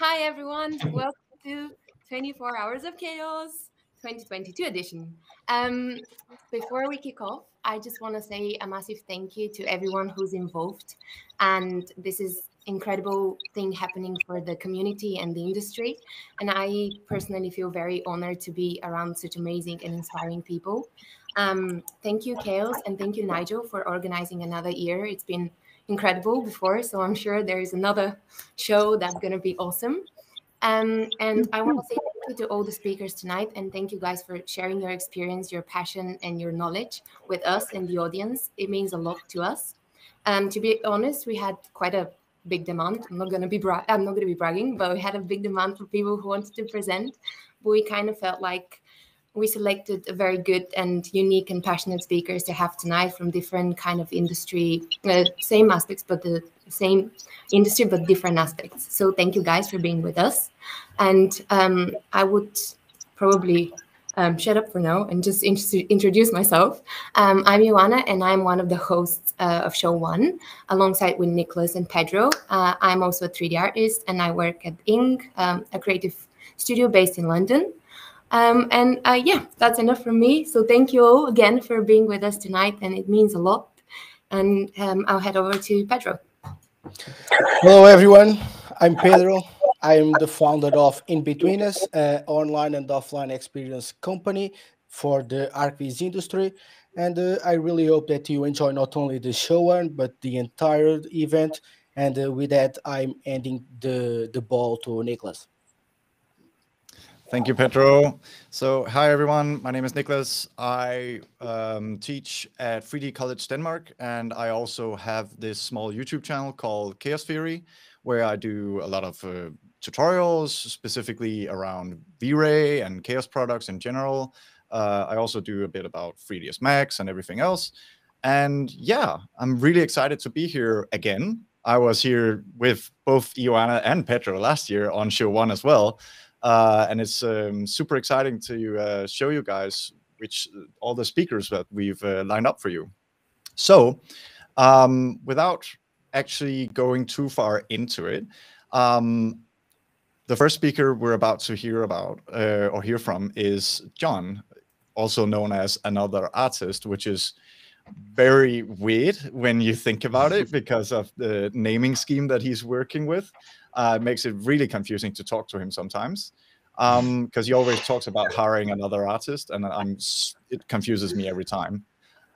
Hi, everyone. Welcome to 24 Hours of Chaos 2022 edition. Um, before we kick off, I just want to say a massive thank you to everyone who's involved. And this is incredible thing happening for the community and the industry. And I personally feel very honored to be around such amazing and inspiring people. Um, thank you, Chaos, and thank you, Nigel, for organizing another year. It's been incredible before, so I'm sure there is another show that's going to be awesome. Um, and I want to say thank you to all the speakers tonight, and thank you guys for sharing your experience, your passion, and your knowledge with us and the audience. It means a lot to us. Um, to be honest, we had quite a big demand. I'm not going to be bra- I'm not going to be bragging, but we had a big demand for people who wanted to present. But we kind of felt like we selected a very good and unique and passionate speakers to have tonight from different kind of industry uh, same aspects but the same industry but different aspects. So thank you guys for being with us. And um, i would probably um, shut up for now and just int- introduce myself. Um, i'm Ioanna and i'm one of the hosts uh, of show one alongside with nicklas and pedro. Uh, i'm also a 3d artist and i work at ing um, a creative studio based in london um, and uh, yeah, that's enough from me. So thank you all again for being with us tonight, and it means a lot. And um, I'll head over to Pedro. Hello, everyone. I'm Pedro. I'm the founder of Inbetweenness, an online and offline experience company for the ArchViz industry. And uh, I really hope that you enjoy not only the show one, but the entire event. And uh, with that, I'm ending the, the ball to Nicklas. Thank you, Pedro. So, hi everyone. My name is Nicklas. I um, teach at 3D College Denmark, and I also have this small YouTube channel called Chaos Theory, where I do a lot of uh, tutorials, specifically around V-Ray and Chaos products in general. Uh, I also do a bit about 3ds Max and everything else. And yeah, I'm really excited to be here again. I was here with both Ioanna and Pedro last year on show one as well. Uh, and it's um, super exciting to uh, show you guys which all the speakers that we've uh, lined up for you. So, um, without actually going too far into it, um, the first speaker we're about to hear about uh, or hear from is John, also known as another artist, which is very weird when you think about it because of the naming scheme that he's working with uh, makes it really confusing to talk to him sometimes because um, he always talks about hiring another artist, and I'm it confuses me every time.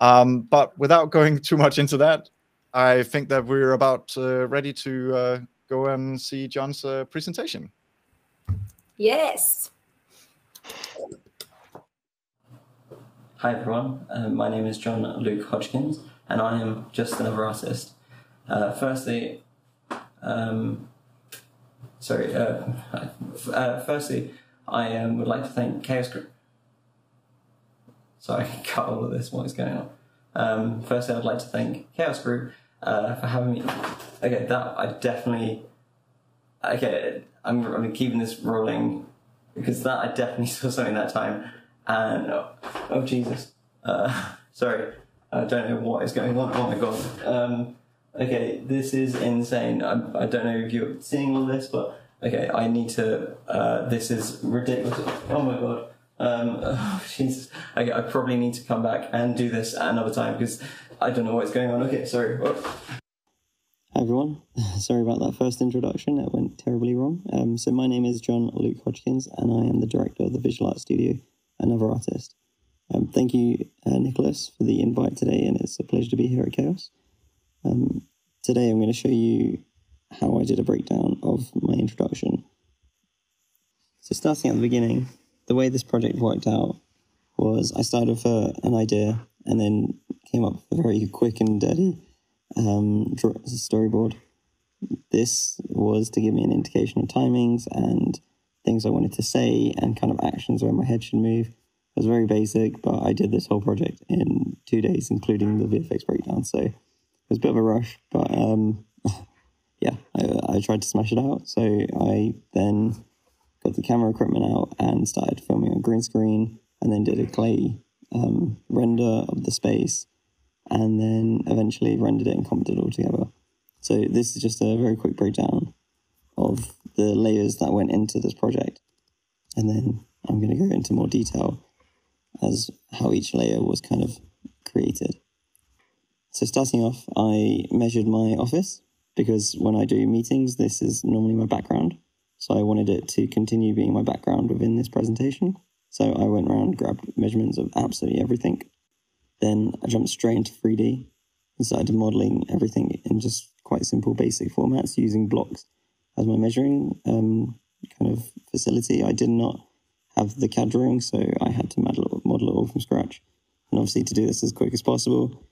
Um, but without going too much into that, I think that we're about uh, ready to uh, go and see John's uh, presentation. Yes. Hi everyone, uh, my name is John Luke Hodgkins, and I am just another artist. Uh, firstly, um, sorry. Uh, uh, firstly, I um, would like to thank Chaos Group. Sorry, I cut all of this. What is going on? Um, firstly, I'd like to thank Chaos Group uh, for having me. Okay, that I definitely. Okay, I'm, I'm keeping this rolling because that I definitely saw something that time, and oh, oh Jesus, uh, sorry, I don't know what is going on. Oh my god. Um, okay, this is insane. I, I don't know if you're seeing all this, but okay, I need to. Uh, this is ridiculous. Oh my god. Um, oh, Jesus. Okay, I probably need to come back and do this at another time because I don't know what's going on. Okay, sorry. Hi everyone. Sorry about that first introduction. It went terribly wrong. Um, so my name is John Luke Hodgkins, and I am the director of the Visual Art Studio, another artist. Um, thank you, uh, Nicklas, for the invite today, and it's a pleasure to be here at Chaos. Um, today, I'm going to show you how I did a breakdown of my introduction. So, starting at the beginning, the way this project worked out was I started with uh, an idea and then came up with a very quick and dirty um, storyboard. This was to give me an indication of timings and things I wanted to say and kind of actions where my head should move. It was very basic, but I did this whole project in two days, including the VFX breakdown. So was a bit of a rush, but um, yeah, I, I tried to smash it out. So I then got the camera equipment out and started filming on green screen, and then did a clay um, render of the space, and then eventually rendered it and commented it all together. So this is just a very quick breakdown of the layers that went into this project. And then I'm going to go into more detail as how each layer was kind of created. So starting off, I measured my office because when I do meetings, this is normally my background. So I wanted it to continue being my background within this presentation. So I went around, grabbed measurements of absolutely everything. Then I jumped straight into 3D and started modeling everything in just quite simple basic formats using blocks as my measuring um, kind of facility. I did not have the CAD drawing, so I had to model, model it all from scratch. And obviously, to do this as quick as possible,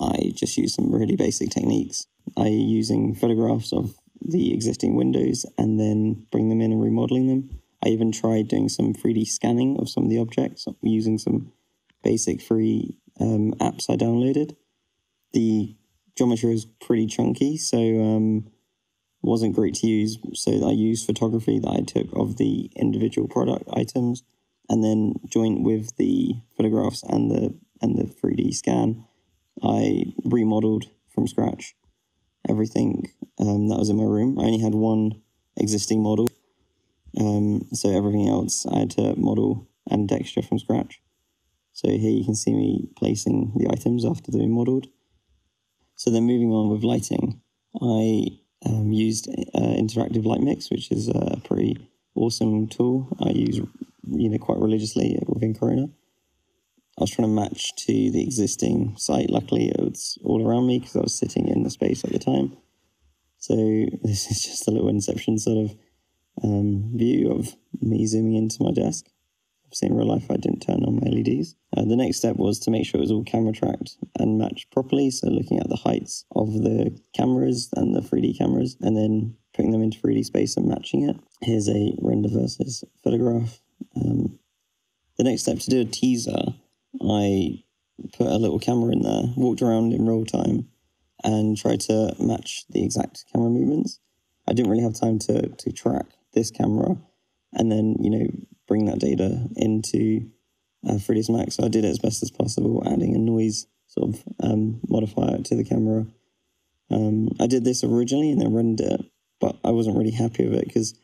I just use some really basic techniques. I using photographs of the existing windows and then bring them in and remodeling them. I even tried doing some 3D scanning of some of the objects using some basic free um, apps I downloaded. The geometry was pretty chunky, so um, wasn't great to use. So I used photography that I took of the individual product items, and then joint with the photographs and the and the 3D scan, I remodeled from scratch everything um, that was in my room. I only had one existing model, um, so everything else I had to model and texture from scratch. So here you can see me placing the items after they're modeled. So then moving on with lighting, I um, used uh, interactive light mix, which is a pretty awesome tool I use you know quite religiously within Corona. I was trying to match to the existing site. Luckily, it was all around me because I was sitting in the space at the time. So this is just a little Inception sort of um, view of me zooming into my desk. Obviously, in real life, I didn't turn on my LEDs. Uh, the next step was to make sure it was all camera tracked and matched properly. So looking at the heights of the cameras and the 3D cameras, and then putting them into 3D space and matching it. Here's a render versus photograph. Um, the next step to do a teaser I put a little camera in there, walked around in real time, and tried to match the exact camera movements. I didn't really have time to to track this camera, and then you know bring that data into uh, 3ds Max. So I did it as best as possible, adding a noise sort of um, modifier to the camera. Um, I did this originally and then rendered it, but I wasn't really happy with it because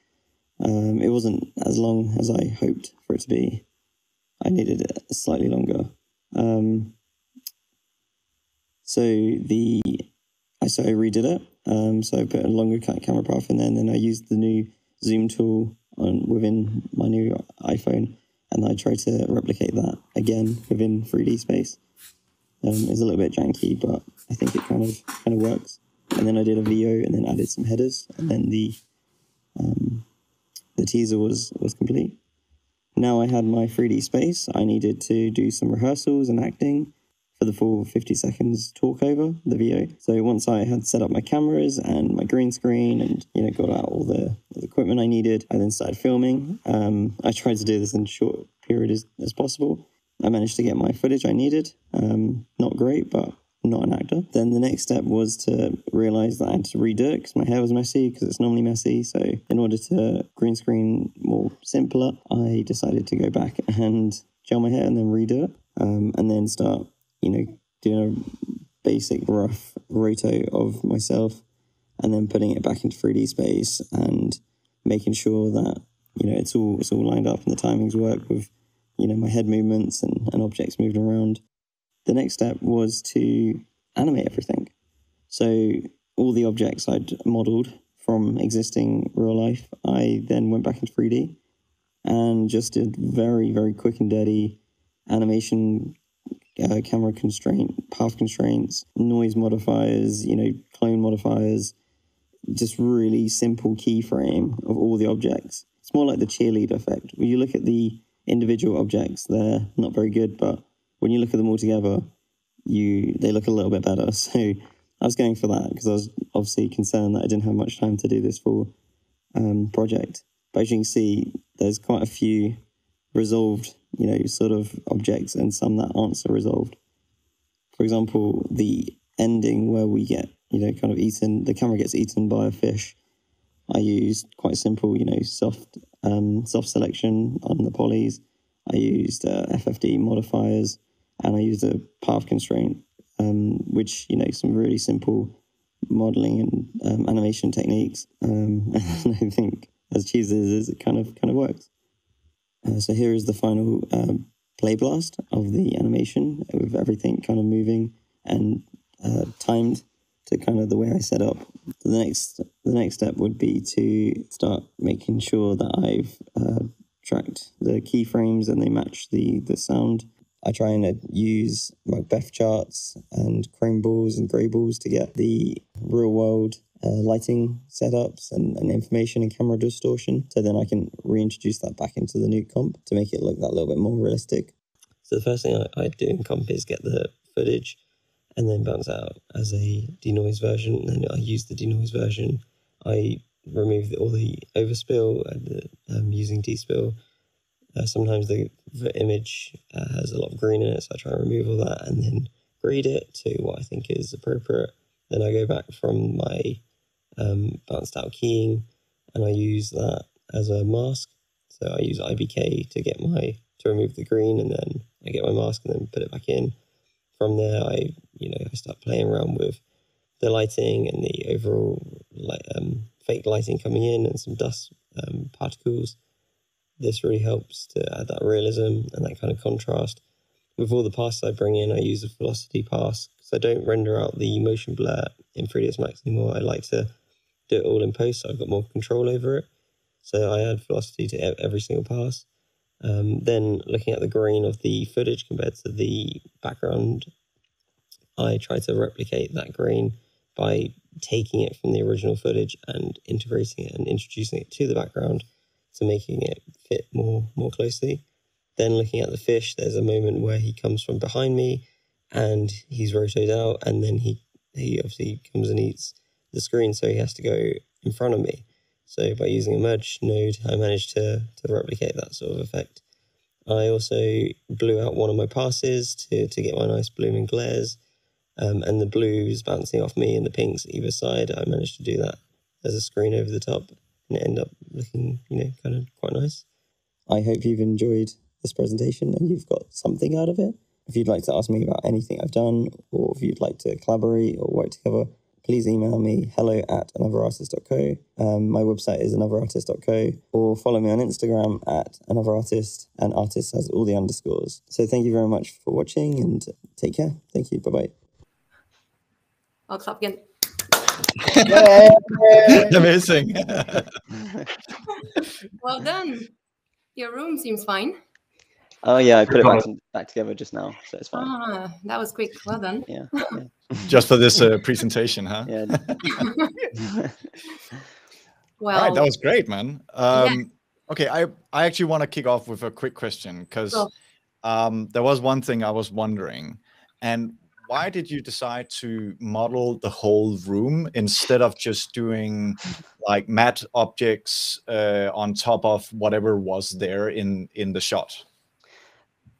um, it wasn't as long as I hoped for it to be. I needed it slightly longer. Um, so the I so I redid it. Um, so I put a longer camera path in there, and then I used the new zoom tool on within my new iPhone, and I tried to replicate that again within 3D space. Um, it's a little bit janky, but I think it kind of kind of works. And then I did a video, and then added some headers, and then the um, the teaser was was complete. Now I had my 3D space, I needed to do some rehearsals and acting for the full 50 seconds talk over the video. So once I had set up my cameras and my green screen and you know got out all the, the equipment I needed, I then started filming. Um, I tried to do this in short period as, as possible. I managed to get my footage I needed. Um, not great, but not an actor. Then the next step was to realize that I had to redo it because my hair was messy because it's normally messy. So in order to green screen more simpler, I decided to go back and gel my hair and then redo it, um, and then start, you know, doing a basic rough roto of myself, and then putting it back into 3D space and making sure that you know it's all it's all lined up and the timings work with you know my head movements and, and objects moving around the next step was to animate everything. So all the objects I'd modeled from existing real life, I then went back into 3D and just did very, very quick and dirty animation, uh, camera constraint, path constraints, noise modifiers, you know, clone modifiers, just really simple keyframe of all the objects. It's more like the cheerleader effect. When you look at the individual objects, they're not very good, but when you look at them all together, you they look a little bit better. So I was going for that because I was obviously concerned that I didn't have much time to do this full um, project. But as you can see, there's quite a few resolved, you know, sort of objects and some that aren't so resolved. For example, the ending where we get, you know, kind of eaten, the camera gets eaten by a fish. I used quite simple, you know, soft, um, soft selection on the polys. I used uh, FFD modifiers and I used a path constraint, um, which you know some really simple modeling and um, animation techniques. Um, and I think as cheesy as it is, it kind of kind of works. Uh, so here is the final um, play blast of the animation with everything kind of moving and uh, timed to kind of the way I set up. The next the next step would be to start making sure that I've uh, tracked the keyframes and they match the the sound. I try and uh, use Macbeth charts and chrome balls and grey balls to get the real world uh, lighting setups and, and information and camera distortion. So then I can reintroduce that back into the new comp to make it look that little bit more realistic. So the first thing I, I do in comp is get the footage and then bounce out as a denoise version. Then I use the denoise version. I remove the, all the overspill and the, um, using despill. Uh, sometimes the, the image uh, has a lot of green in it, so I try and remove all that and then grade it to what I think is appropriate. Then I go back from my um, bounced out keying and I use that as a mask. So I use IBK to get my to remove the green and then I get my mask and then put it back in. From there, I you know I start playing around with the lighting and the overall light, um, fake lighting coming in and some dust um, particles. This really helps to add that realism and that kind of contrast. With all the passes I bring in, I use a velocity pass because I don't render out the motion blur in 3ds Max anymore. I like to do it all in post, so I've got more control over it. So I add velocity to every single pass. Um, then looking at the grain of the footage compared to the background, I try to replicate that grain by taking it from the original footage and integrating it and introducing it to the background to making it fit more more closely. Then looking at the fish, there's a moment where he comes from behind me and he's rotated out and then he he obviously comes and eats the screen, so he has to go in front of me. So by using a merge node, I managed to, to replicate that sort of effect. I also blew out one of my passes to, to get my nice blooming glares. Um, and the blues bouncing off me and the pinks either side, I managed to do that as a screen over the top and it ended up looking, you know, kind of quite nice. I hope you've enjoyed this presentation and you've got something out of it. If you'd like to ask me about anything I've done or if you'd like to collaborate or work together, please email me hello at anotherartist.co. Um, my website is anotherartist.co or follow me on Instagram at anotherartist and artist has all the underscores. So thank you very much for watching and take care. Thank you. Bye bye. I'll clap again. Amazing. well done. Your room seems fine. Oh yeah, I put it back, to, back together just now, so it's fine. Ah, that was quick. Well done. Yeah. yeah. Just for this uh, presentation, huh? Yeah. well, All right, that was great, man. Um, Okay, I I actually want to kick off with a quick question because Go. um, there was one thing I was wondering, and why did you decide to model the whole room instead of just doing like matte objects uh, on top of whatever was there in in the shot?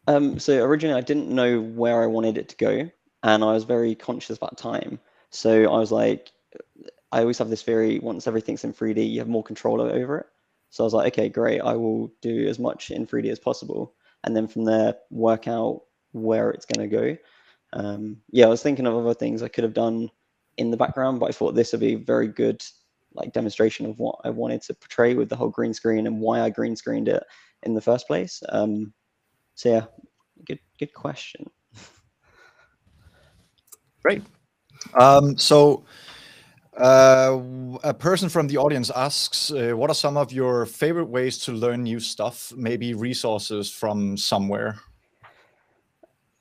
Um, so originally, I didn't know where I wanted it to go, and I was very conscious about time. So I was like, I always have this theory: once everything's in 3D, you have more control over it. So I was like, okay, great. I will do as much in 3D as possible, and then from there, work out where it's going to go. Um, yeah, I was thinking of other things I could have done in the background, but I thought this would be a very good like demonstration of what I wanted to portray with the whole green screen and why I green screened it in the first place. Um, so yeah, good good question. Great. Um, so, uh, a person from the audience asks, uh, "What are some of your favorite ways to learn new stuff? Maybe resources from somewhere."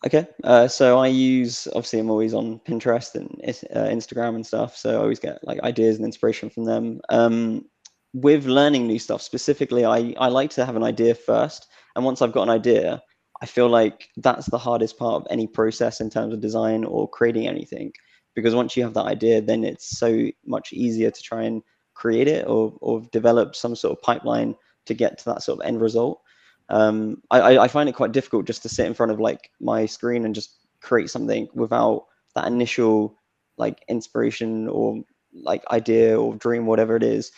Okay, uh, so I use obviously I'm always on Pinterest and uh, Instagram and stuff, so I always get like ideas and inspiration from them. Um, with learning new stuff specifically, I I like to have an idea first, and once I've got an idea, I feel like that's the hardest part of any process in terms of design or creating anything, because once you have that idea, then it's so much easier to try and create it or or develop some sort of pipeline to get to that sort of end result um, I, I find it quite difficult just to sit in front of like my screen and just create something without that initial like inspiration or like idea or dream, whatever it is,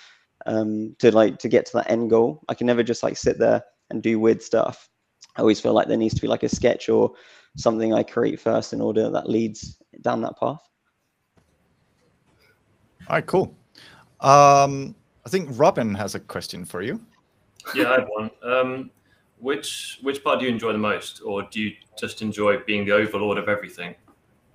um, to like to get to that end goal. I can never just like sit there and do weird stuff. I always feel like there needs to be like a sketch or something I create first in order that leads down that path. All right, cool. Um, I think Robin has a question for you. Yeah, I have one. Um, which which part do you enjoy the most, or do you just enjoy being the overlord of everything?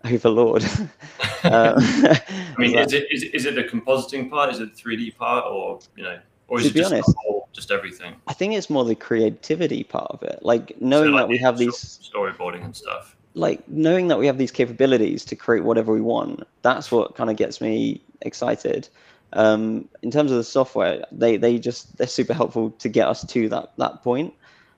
Overlord. uh, I mean, is it, is, is it the compositing part? Is it the 3D part, or you know, or is to it be just honest, whole, just everything? I think it's more the creativity part of it. Like knowing So, like, that we have these storyboarding and stuff. like knowing that we have these capabilities to create whatever we want that's what kind of gets me excited um, in terms of the software they they just they're super helpful to get us to that that point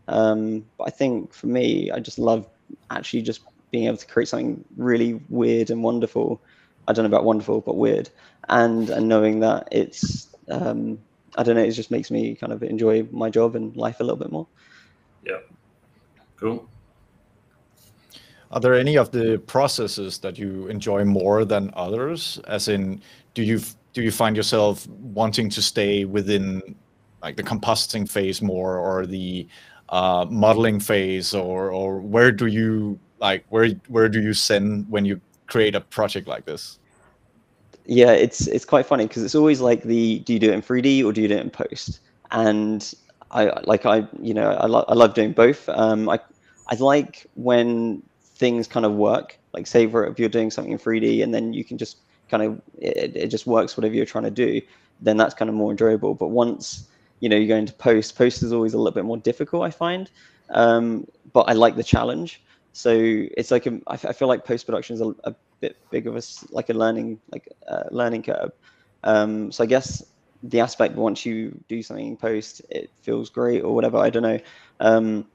um, but i think for me i just love actually just being able to create something really weird and wonderful i don't know about wonderful but weird and and knowing that it's um, i don't know it just makes me kind of enjoy my job and life a little bit more Yeah. Cool. Are there any of the processes that you enjoy more than others? As in, do you do you find yourself wanting to stay within like the compositing phase more, or the uh, modeling phase, or or where do you like where where do you send when you create a project like this? yeah it's it's quite funny because it's always like the do you do it in 3d or do you do it in post? And i like i you know i, lo- I love doing both. Um i i like when things kind of work. Like say if you're doing something in 3d and then you can just kind of it, it just works whatever you're trying to do then that's kind of more enjoyable. But once you know you go into post post is always a little bit more difficult i find um but i like the challenge so it's like a, I feel like post production is a, a bit big of a like a learning like uh, learning curve. Um, so I guess the aspect once you do something in post, it feels great or whatever. I don't know. Um,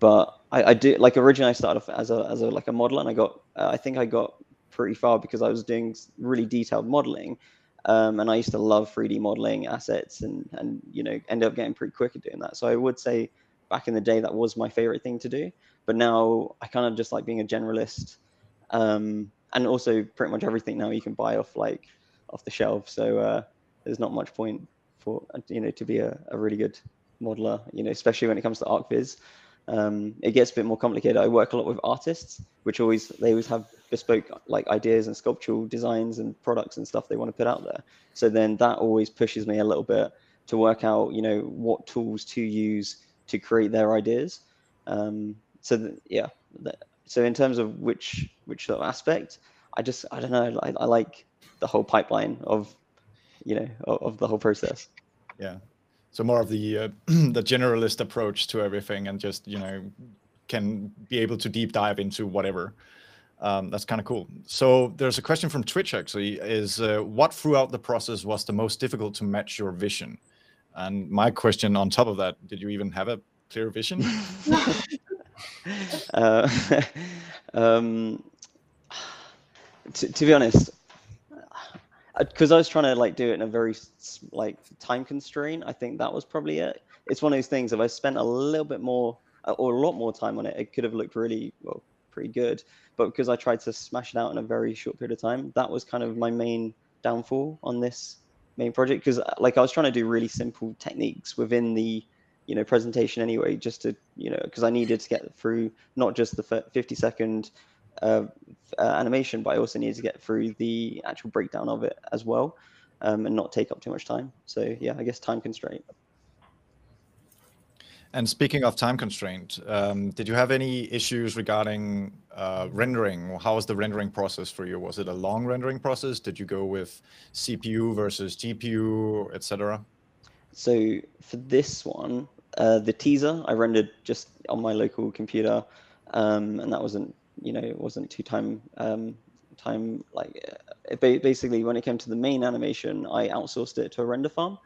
but I, I do like originally I started off as a as a like a model and I got uh, I think I got pretty far because I was doing really detailed modeling. Um, and I used to love 3D modeling assets and and you know ended up getting pretty quick at doing that. So I would say back in the day that was my favorite thing to do but now I kind of just like being a generalist, um, and also pretty much everything now you can buy off like off the shelf. So uh, there's not much point for you know to be a, a really good modeler, you know, especially when it comes to ArchViz. Um, it gets a bit more complicated. I work a lot with artists, which always they always have bespoke like ideas and sculptural designs and products and stuff they want to put out there. So then that always pushes me a little bit to work out, you know, what tools to use to create their ideas. Um, so th- yeah th- so in terms of which which sort of aspect i just i don't know i, I like the whole pipeline of you know of, of the whole process Yeah. So more of the uh, the generalist approach to everything, and just you know can be able to deep dive into whatever. Um, that's kind of cool. So there's a question from Twitch actually: is uh, what throughout the process was the most difficult to match your vision? And my question on top of that: did you even have a clear vision? uh, um, to, to be honest because I was trying to like do it in a very like time constraint. I think that was probably it. It's one of those things. If I spent a little bit more uh, or a lot more time on it, it could have looked really well, pretty good. But because I tried to smash it out in a very short period of time, that was kind of my main downfall on this main project. Because like I was trying to do really simple techniques within the you know presentation anyway, just to you know because I needed to get through not just the 50 second uh, uh, animation, but I also needed to get through the actual breakdown of it as well, um, and not take up too much time. So yeah, I guess time constraint. And speaking of time constraint, um, did you have any issues regarding uh, rendering? How was the rendering process for you? Was it a long rendering process? Did you go with CPU versus GPU, etc.? So for this one, uh, the teaser I rendered just on my local computer, um, and that wasn't you know it wasn't too time um, time like uh, ba- basically when it came to the main animation, I outsourced it to a render farm.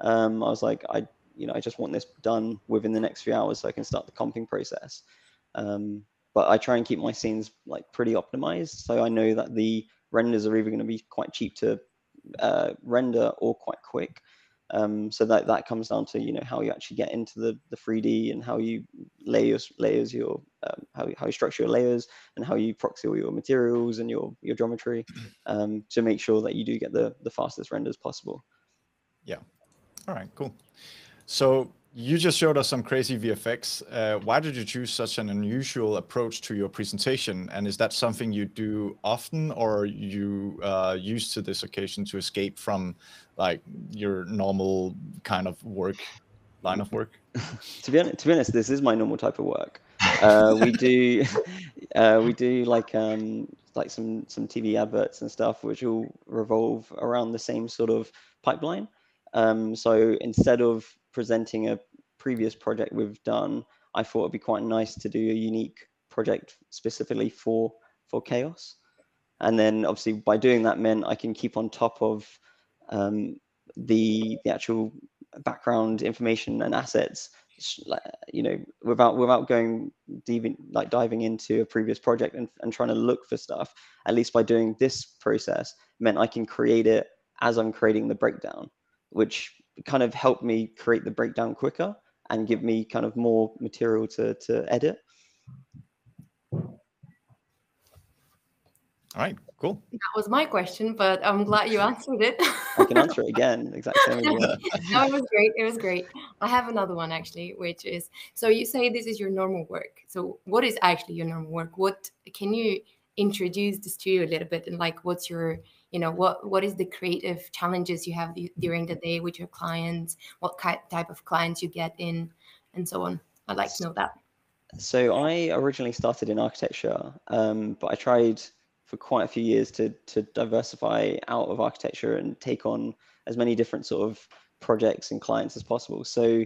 Um, I was like I you know I just want this done within the next few hours so I can start the comping process. Um, but I try and keep my scenes like pretty optimized, so I know that the renders are either going to be quite cheap to uh, render or quite quick. Um, so that that comes down to you know how you actually get into the the 3D and how you layers layers your um, how how you structure your layers and how you proxy all your materials and your your geometry um, to make sure that you do get the the fastest renders possible. Yeah. All right. Cool. So you just showed us some crazy VFX. Uh, why did you choose such an unusual approach to your presentation? And is that something you do often, or you uh, used to this occasion to escape from like your normal kind of work line of work? to be honest, to be honest, this is my normal type of work. Uh, we do, uh, we do like um, like some some TV adverts and stuff, which will revolve around the same sort of pipeline. Um, so instead of presenting a previous project we've done, I thought it'd be quite nice to do a unique project specifically for for chaos. And then obviously by doing that meant I can keep on top of um, the the actual background information and assets you know without without going deep like diving into a previous project and, and trying to look for stuff at least by doing this process meant i can create it as i'm creating the breakdown which kind of helped me create the breakdown quicker and give me kind of more material to, to edit. All right, cool. That was my question, but I'm glad you answered it. I can answer it again, exactly. no, it was great. It was great. I have another one actually, which is so you say this is your normal work. So what is actually your normal work? What can you introduce the studio a little bit and like what's your you know what what is the creative challenges you have during the day with your clients? What type of clients you get in and so on. I'd like to know that. So i originally started in architecture um, but i tried for quite a few years to to diversify out of architecture and take on as many different sort of projects and clients as possible. So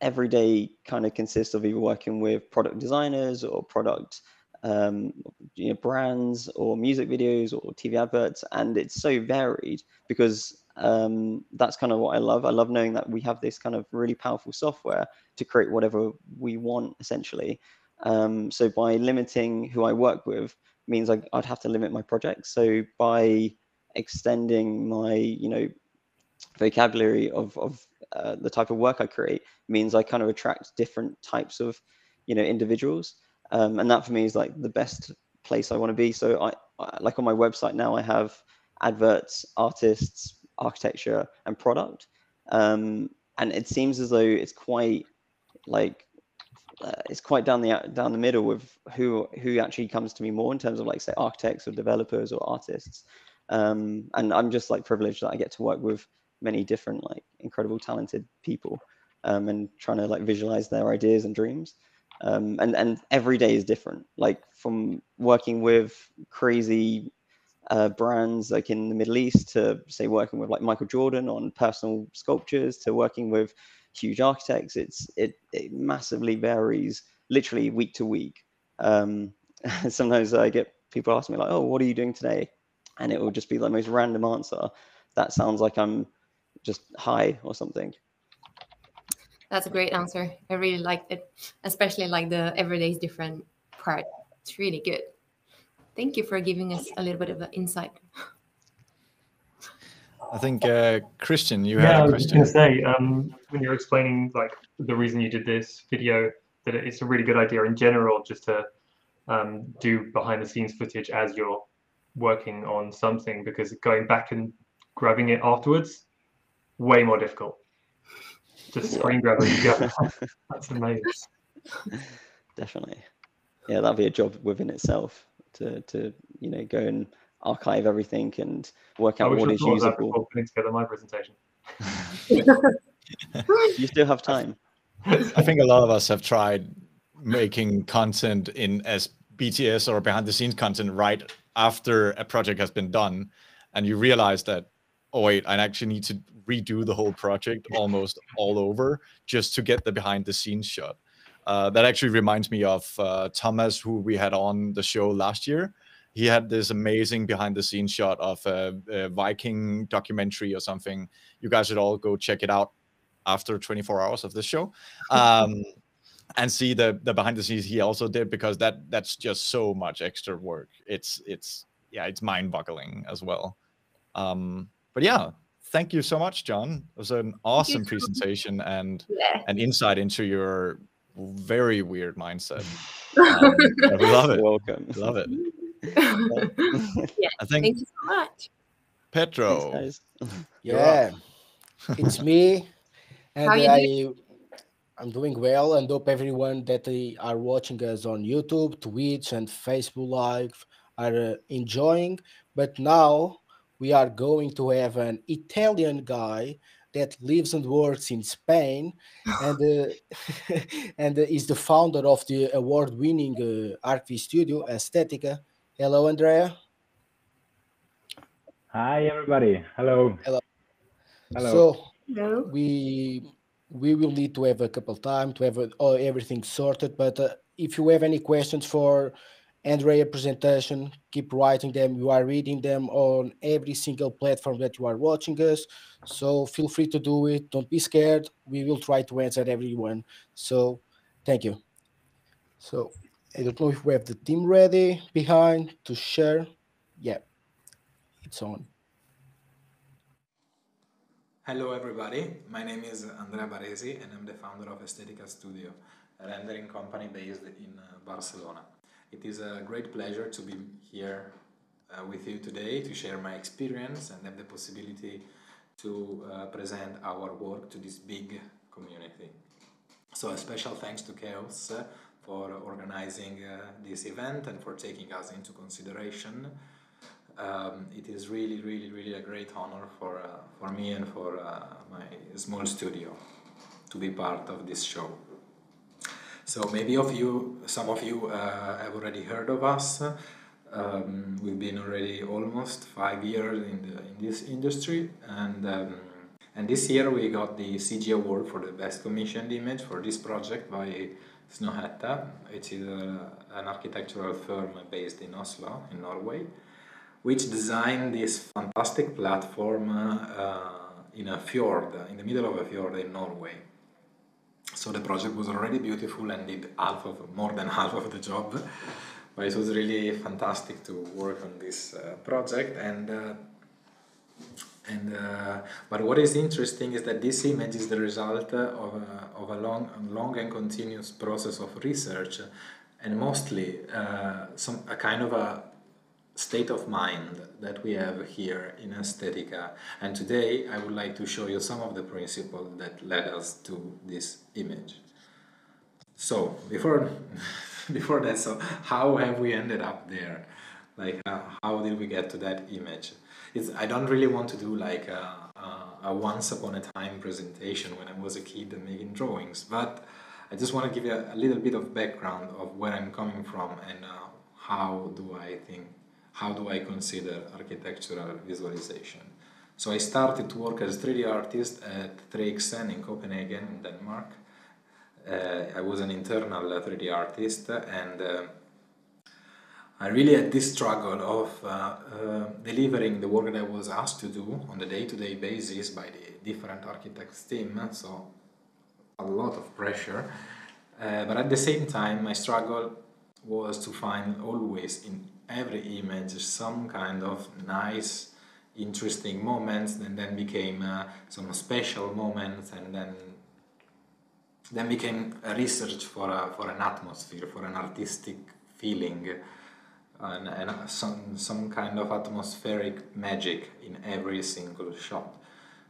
every day kind of consists of either working with product designers or product um, you know, brands or music videos or TV adverts, and it's so varied because um, that's kind of what I love. I love knowing that we have this kind of really powerful software to create whatever we want, essentially. Um, so by limiting who I work with means I, would have to limit my projects. So by extending my, you know, vocabulary of, of uh, the type of work I create means I kind of attract different types of, you know, individuals um, and that for me is like the best place I want to be. So I, I like on my website now I have adverts, artists, architecture, and product. Um, and it seems as though it's quite like uh, it's quite down the down the middle with who who actually comes to me more in terms of like say architects or developers or artists. Um, and I'm just like privileged that I get to work with many different like incredible talented people um, and trying to like visualize their ideas and dreams um, and and every day is different. Like from working with crazy uh, brands like in the Middle East to say working with like Michael Jordan on personal sculptures to working with huge architects. It's it it massively varies, literally week to week. Um, sometimes I get people ask me like, "Oh, what are you doing today?" And it will just be the most random answer. That sounds like I'm just high or something. That's a great answer. I really liked it, especially like the everyday is different part. It's really good. Thank you for giving us a little bit of an insight. I think uh, Kristian, you yeah, had a question. I was going to say um, when you're explaining like the reason you did this video, that it's a really good idea in general just to um, do behind the scenes footage as you're working on something because going back and grabbing it afterwards, way more difficult just screen grab and go. That's amazing. Definitely. Yeah, that'd be a job within itself to to you know go and archive everything and work out what is usable. That Putting together my presentation. you still have time. I think a lot of us have tried making content in as BTS or behind the scenes content right after a project has been done, and you realize that oh wait, I actually need to redo the whole project almost all over just to get the behind the scenes shot. Uh, that actually reminds me of uh, Thomas, who we had on the show last year. He had this amazing behind the scenes shot of a, a Viking documentary or something. You guys should all go check it out after 24 hours of this show. Um, and see the the behind the scenes he also did because that that's just so much extra work. It's it's yeah, it's mind boggling as well. Um, but yeah, thank you so much, John. It was an awesome presentation and yeah. an insight into your very weird mindset. Um, we love it. Welcome. Love it. yeah, I think thank you so much. Pedro. yeah, it's me. And I I'm doing well and hope everyone that they are watching us on YouTube, Twitch, and Facebook Live are uh, enjoying. But now we are going to have an Italian guy that lives and works in Spain and uh, and is the founder of the award-winning uh, ArchViz studio Aesthetica. Hello, Andrea. Hi, everybody. Hello. Hello. Hello. So Hello. we we will need to have a couple time to have uh, everything sorted. But uh, if you have any questions for Andrea presentation, keep writing them. You are reading them on every single platform that you are watching us. So feel free to do it. Don't be scared. We will try to answer everyone. So thank you. So I don't know if we have the team ready behind to share. Yeah, it's on. Hello everybody, my name is Andrea Baresi and I'm the founder of Aesthetica Studio, a rendering company based in uh, Barcelona. It is a great pleasure to be here uh, with you today to share my experience and have the possibility to uh, present our work to this big community. So a special thanks to Chaos uh, for organizing uh, this event and for taking us into consideration um, it is really, really, really a great honor for, uh, for me and for uh, my small studio to be part of this show. So maybe of you, some of you uh, have already heard of us. Um, we've been already almost five years in, the, in this industry and um, and this year we got the CG award for the best commissioned image for this project by Snohetta, which is a, an architectural firm based in Oslo, in Norway which designed this fantastic platform uh, in a fjord, in the middle of a fjord in Norway. So the project was already beautiful and did half of, more than half of the job, but it was really fantastic to work on this uh, project and uh, and uh, but what is interesting is that this image is the result of a, of a long, long and continuous process of research, and mostly uh, some a kind of a state of mind that we have here in Aesthetica. And today I would like to show you some of the principles that led us to this image. So before, before that, so how have we ended up there? Like uh, how did we get to that image? It's, I don't really want to do like a, a, a once upon a time presentation when I was a kid and making drawings, but I just want to give you a, a little bit of background of where I'm coming from and uh, how do I think how do I consider architectural visualization? So I started to work as a 3D artist at 3XN in Copenhagen, in Denmark. Uh, I was an internal 3D artist and uh, I really had this struggle of uh, uh delivering the work that I was asked to do on the day-to-day -day basis by the different architects team, so a lot of pressure. Uh, but at the same time, my struggle was to find always in every image some kind of nice interesting moments and then became uh, some special moments and then then became a research for a, for an atmosphere for an artistic feeling and, and some some kind of atmospheric magic in every single shot.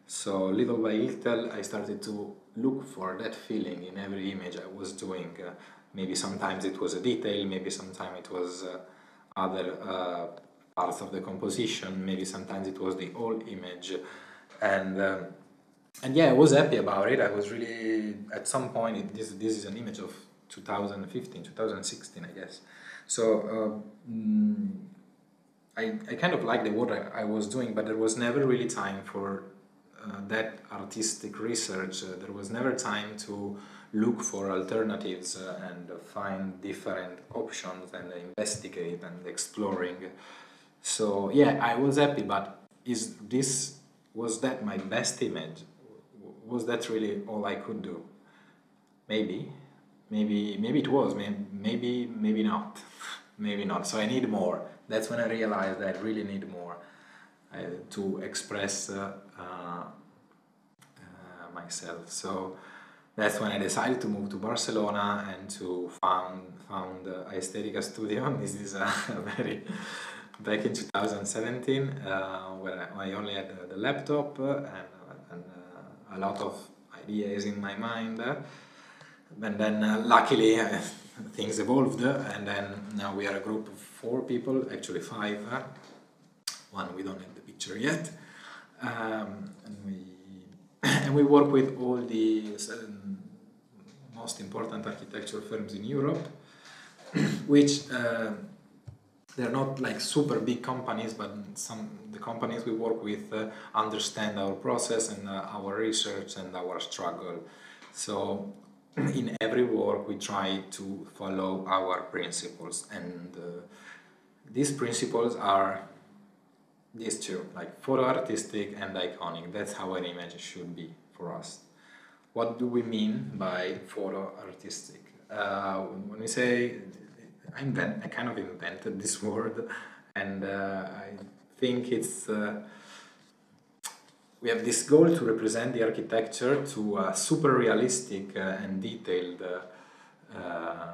So little by little I started to look for that feeling in every image I was doing. Uh, maybe sometimes it was a detail maybe sometimes it was uh, other uh, parts of the composition. Maybe sometimes it was the whole image, and um, and yeah, I was happy about it. I was really at some point. It, this this is an image of 2015, 2016, I guess. So. Uh, I, I kind of liked the work I, I was doing, but there was never really time for uh, that artistic research. Uh, there was never time to look for alternatives uh, and find different options and investigate and exploring. So yeah, I was happy, but is this was that my best image? Was that really all I could do? Maybe, maybe, maybe it was. Maybe, maybe not. maybe not. So I need more. That's when I realized I really need more uh, to express uh, uh, myself. So that's when I decided to move to Barcelona and to found found uh, Aesthetica Studio. This is uh, very back in 2017 uh, where I, only had the, laptop and, and uh, a lot of ideas in my mind. and then uh, luckily uh, things evolved, and then now we are a group of four people, actually five. Uh, one we don't have the picture yet, um, and we and we work with all the most important architecture firms in Europe, which uh, they're not like super big companies, but some the companies we work with uh, understand our process and uh, our research and our struggle. So in every work we try to follow our principles and uh, these principles are these two like photo artistic and iconic that's how an image should be for us what do we mean by photo artistic? Uh, when we say I, invent, I kind of invented this word and uh, I think it's uh, we have this goal to represent the architecture to a super realistic uh, and detailed uh, uh,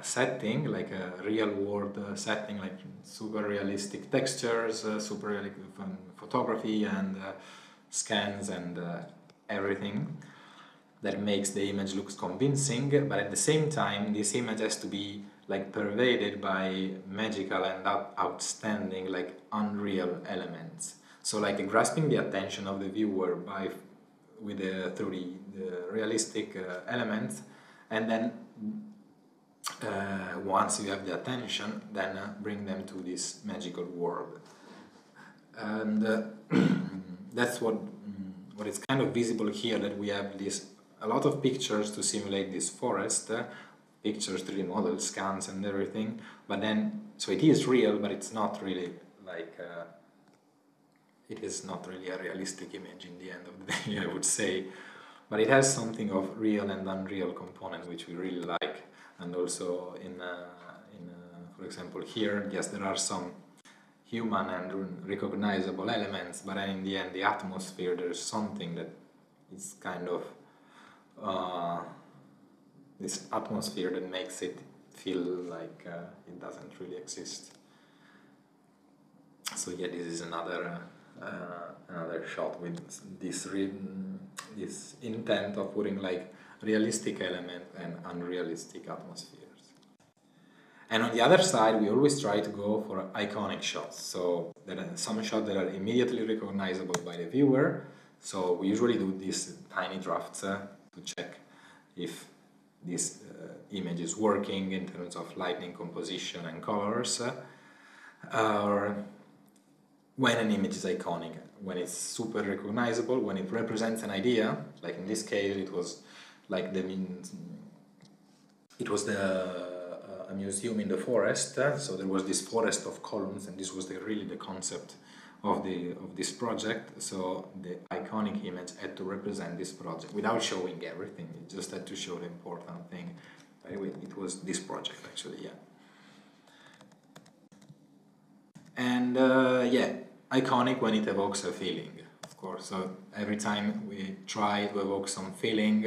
setting, like a real world setting, like super realistic textures, super realistic photography and scans and everything that makes the image looks convincing but at the same time this image has to be like pervaded by magical and outstanding like unreal elements so like grasping the attention of the viewer by with the through the, the realistic uh, elements, and then uh, once you have the attention, then uh, bring them to this magical world. And uh, that's what mm, what is kind of visible here that we have this a lot of pictures to simulate this forest, uh, pictures, 3D models, scans, and everything. But then, so it is real, but it's not really like uh, it is not really a realistic image in the end of the day, I would say. But it has something of real and unreal component which we really like. And also in, uh, in uh, for example, here, yes, there are some human and recognizable elements, but in the end, the atmosphere, there's something that is kind of uh, this atmosphere that makes it feel like uh, it doesn't really exist. So yeah, this is another uh, uh, another shot with this this intent of putting like realistic element and unrealistic atmospheres. And on the other side, we always try to go for iconic shots. So there are some shots that are immediately recognizable by the viewer. So we usually do these tiny drafts uh, to check if this uh, image is working in terms of lighting, composition, and colors. Uh, or when an image is iconic, when it's super recognizable, when it represents an idea, like in this case it was like the it was the uh, a museum in the forest, uh, so there was this forest of columns, and this was the, really the concept of the of this project. So the iconic image had to represent this project without showing everything; it just had to show the important thing. Anyway, it was this project actually, yeah. And uh, yeah, iconic when it evokes a feeling, of course. So every time we try to evoke some feeling,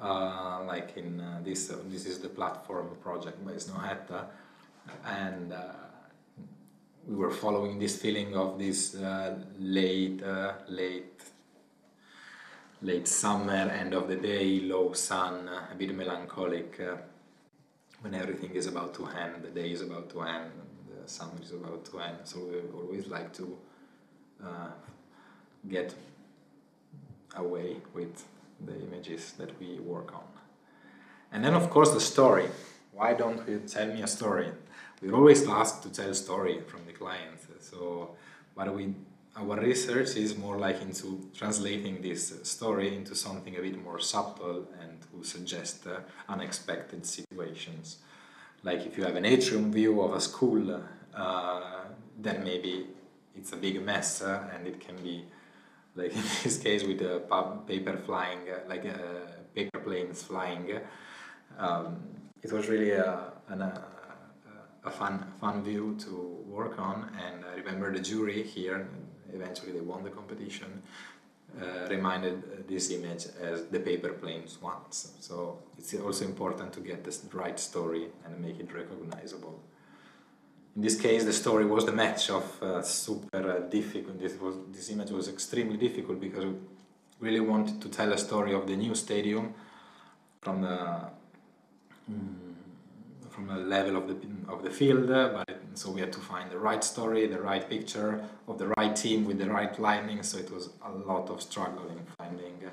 uh, like in uh, this, uh, this is the platform project by Snøhetta, and uh, we were following this feeling of this uh, late, uh, late, late summer, end of the day, low sun, a bit melancholic, when everything is about to end, the day is about to end the summer is about to end. So we always like to uh, get away with the images that we work on. And then, of course, the story. Why don't you tell me a story? We're always asked to tell a story from the client. So, but we, our research is more like into translating this story into something a bit more subtle and to suggest uh, unexpected situations. Like if you have an atrium view of a school uh, then maybe it's a big mess uh, and it can be like in this case with the paper flying uh, like paper planes flying um, it was really a, an, a, a fun fun view to work on. And I remember the jury here eventually they won the competition uh, reminded this image as the paper planes once. So it's also important to get the right story and make it recognizable. In this case, the story was the match of uh, super uh, difficult. This was this image was extremely difficult because we really wanted to tell a story of the new stadium, from the mm, from the level of the of the field, uh, but so we had to find the right story, the right picture of the right team with the right lighting. So it was a lot of struggle in finding uh,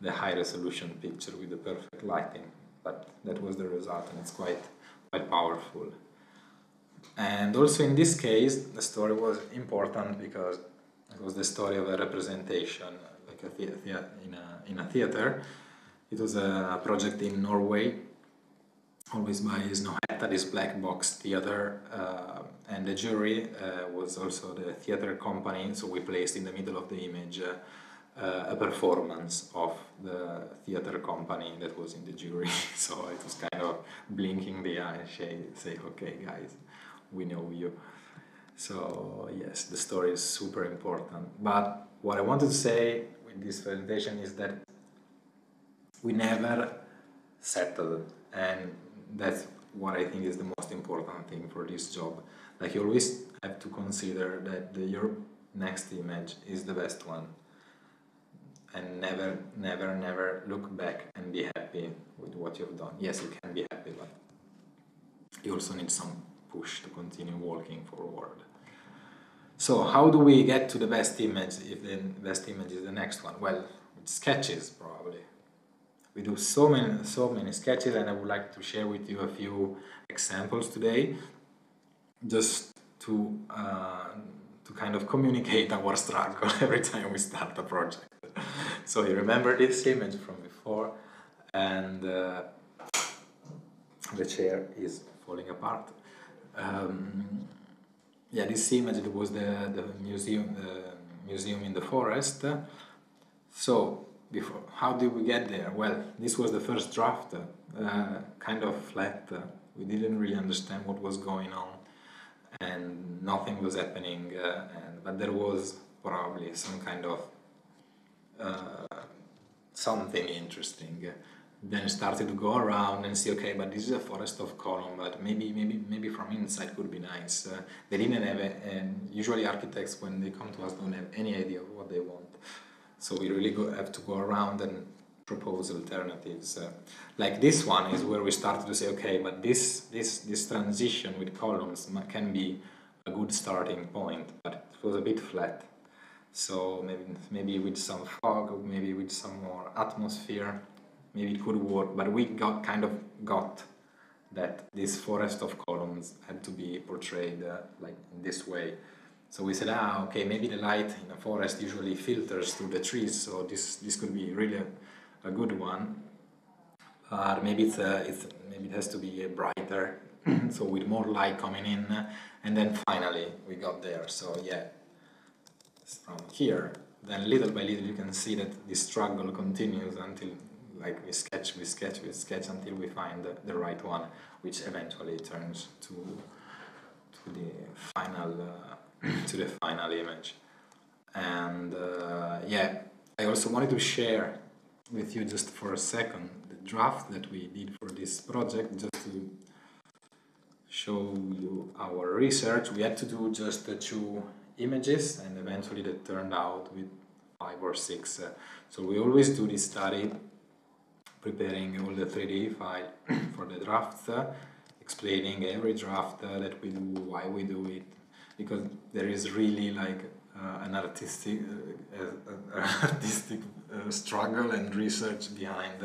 the high resolution picture with the perfect lighting. But that was the result, and it's quite quite powerful. And also in this case, the story was important because it was the story of a representation, like a in a in a theater. It was a project in Norway always by Snohetta, this black box theater, uh, and the jury uh, was also the theater company, so we placed in the middle of the image uh, a performance of the theater company that was in the jury. so it was kind of blinking the eye, say, okay, guys, we know you. So yes, the story is super important. But what I wanted to say with this presentation is that we never settled and that's what I think is the most important thing for this job. Like you always have to consider that the, your next image is the best one, and never, never, never look back and be happy with what you've done. Yes, you can be happy, but you also need some push to continue walking forward. So how do we get to the best image if the best image is the next one? Well, with sketches probably we do so many so many sketches and I would like to share with you a few examples today just to uh, to kind of communicate our struggle every time we start a project. So you remember this image from before and uh, the chair is falling apart. Um, yeah this image it was the, the museum the museum in the forest. So before how did we get there? Well this was the first draft uh, kind of flat uh, we didn't really understand what was going on and nothing was happening uh, and, but there was probably some kind of uh, something interesting. Then started to go around and see okay but this is a forest of column but maybe maybe maybe from inside could be nice. Uh, they didn't have it and usually architects when they come to us don't have any idea of what they want so we really go, have to go around and propose alternatives. Uh, like this one is where we started to say, okay, but this this this transition with columns can be a good starting point, but it was a bit flat. So maybe maybe with some fog, maybe with some more atmosphere, maybe it could work. But we got kind of got that this forest of columns had to be portrayed uh, like in this way. So we said, ah, okay, maybe the light in a forest usually filters through the trees, so this this could be really a, good one. But maybe it's, a, it's maybe it has to be brighter, so with more light coming in, and then finally we got there. So yeah, from here, then little by little you can see that this struggle continues until like we sketch, we sketch, we sketch until we find the, the right one, which eventually turns to to the final. Uh, to the final image. And uh, yeah, I also wanted to share with you just for a second the draft that we did for this project, just to show you our research. We had to do just the two images, and eventually that turned out with five or six. Uh, so we always do this study, preparing all the 3D file for the draft, uh, explaining every draft uh, that we do, why we do it, because there is really like uh, an artistic uh, artistic uh, struggle and research behind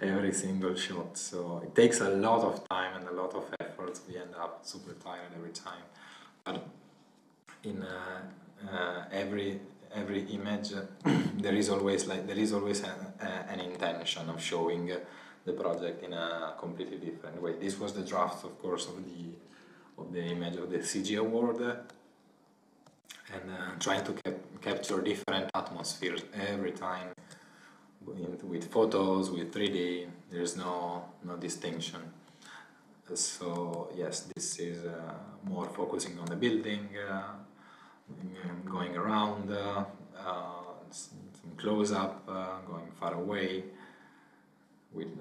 every single shot. So it takes a lot of time and a lot of effort. We end up super tired every time. But in uh, uh, every every image, there is always like there is always an, an intention of showing the project in a completely different way. This was the draft, of course, of the of the image of the CG award and uh, trying to cap capture different atmospheres every time with photos, with 3D, there's no, no distinction. So yes, this is uh, more focusing on the building, uh, going around, uh, uh, some close-up, uh, going far away, with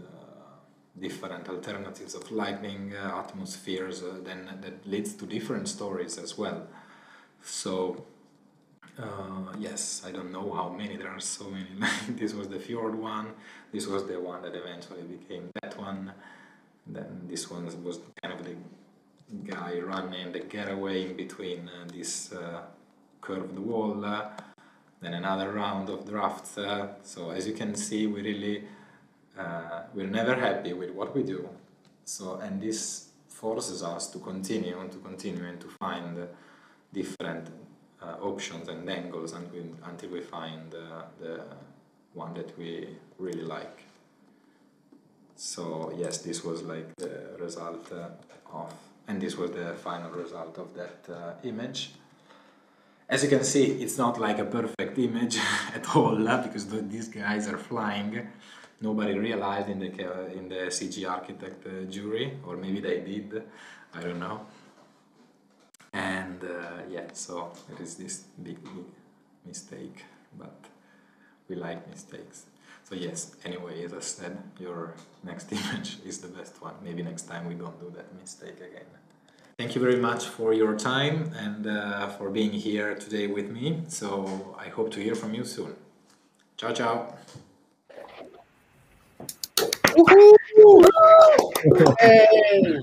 different alternatives of lightning uh, atmospheres, uh, then that leads to different stories as well. So uh, yes, I don't know how many. There are so many. this was the fjord one. This was the one that eventually became that one. Then this one was kind of the guy running the getaway in between uh, this uh, curved wall. Uh, then another round of drafts. So as you can see, we really uh, we're never happy with what we do. So and this forces us to continue and to continue and to find different uh, options and angles until we, until we find uh, the one that we really like. So yes, this was like the result uh, of, and this was the final result of that uh, image. As you can see, it's not like a perfect image at all because the, these guys are flying. Nobody realized in the in the CG architect uh, jury, or maybe they did. I don't know. And uh, yeah so it is this big, big mistake but we like mistakes. So yes anyway as i said your next image is the best one. Maybe next time we don't do that mistake again. Thank you very much for your time and uh, for being here today with me. So i hope to hear from you soon. Ciao ciao hey.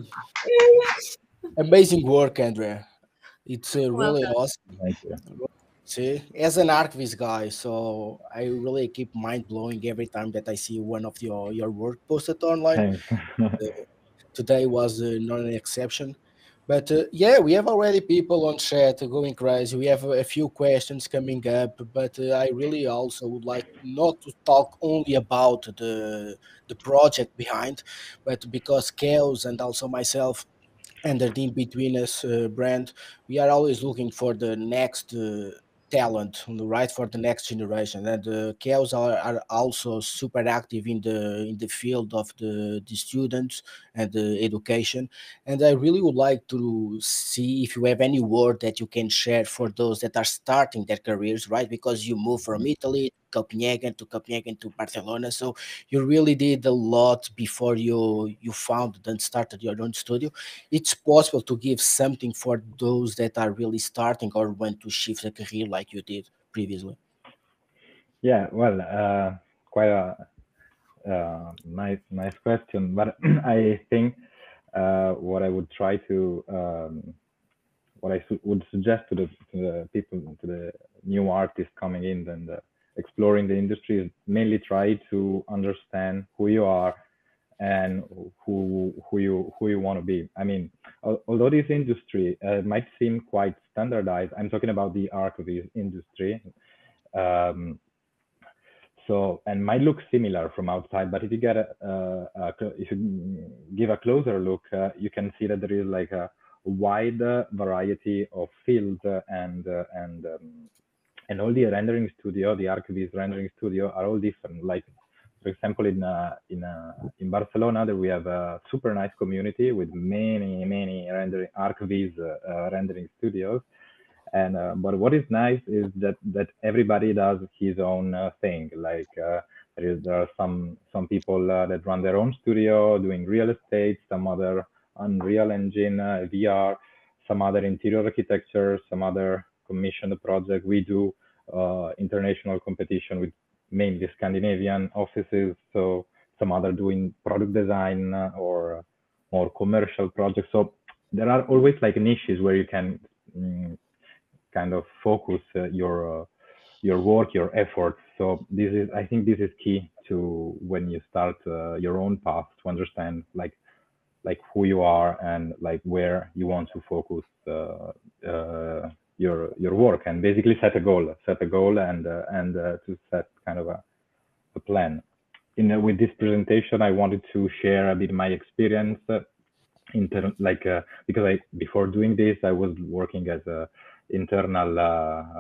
Amazing work, Andrea. It's uh, really Welcome. awesome. Thank you. See, as an ArchViz guy, so I really keep mind blowing every time that I see one of your your work posted online. uh, today was uh, not an exception. But uh, yeah, we have already people on chat going crazy. We have a, few questions coming up, but uh, I really also would like not to talk only about the the project behind, but because Chaos and also myself and the Inbetweenness uh, brand we are always looking for the next uh, talent right for the next generation. And the uh, chaos are, are, also super active in the in the field of the, the students and the education. And i really would like to see if you have any word that you can share for those that are starting their careers right? Because you move from mm-hmm. italy Copenhagen to Copenhagen to Barcelona. So you really did a lot before you you founded and started your own studio. It's possible to give something for those that are really starting or want to shift a career like you did previously. Yeah, well, uh, quite a uh, nice nice question, but I think uh, what I would try to um, what I su would suggest to the, to the people to the new artists coming in and exploring the industry is mainly try to understand who you are and who who you who you want to be. I mean, although this industry uh, might seem quite standardized, I'm talking about the ArchViz industry. Um, so and might look similar from outside, but if you get a, a, a if you give a closer look, uh, you can see that there is like a wide variety of fields and uh, and um, and all the rendering studio, the ArchViz rendering studio are all different. Like, for example, in uh, in uh, in Barcelona, there we have a super nice community with many many rendering ArchViz uh, rendering studios. And uh, but what is nice is that that everybody does his own uh, thing. Like uh, there is there are some some people that run their own studio doing real estate, some other Unreal Engine, VR, some other interior architecture, some other commission the project. We do uh, international competition with mainly Scandinavian offices. So some other doing product design uh, or more commercial projects. So there are always like niches where you can mm, kind of focus uh, your uh, your work, your efforts. So this is, I think, this is key to when you start uh, your own path to understand like like who you are and like where you want to focus uh, your your work and basically set a goal, set a goal, and uh, and uh, to set kind of a, a plan. In uh, with this presentation, I wanted to share a bit my experience in terms like because I before doing this, I was working as a internal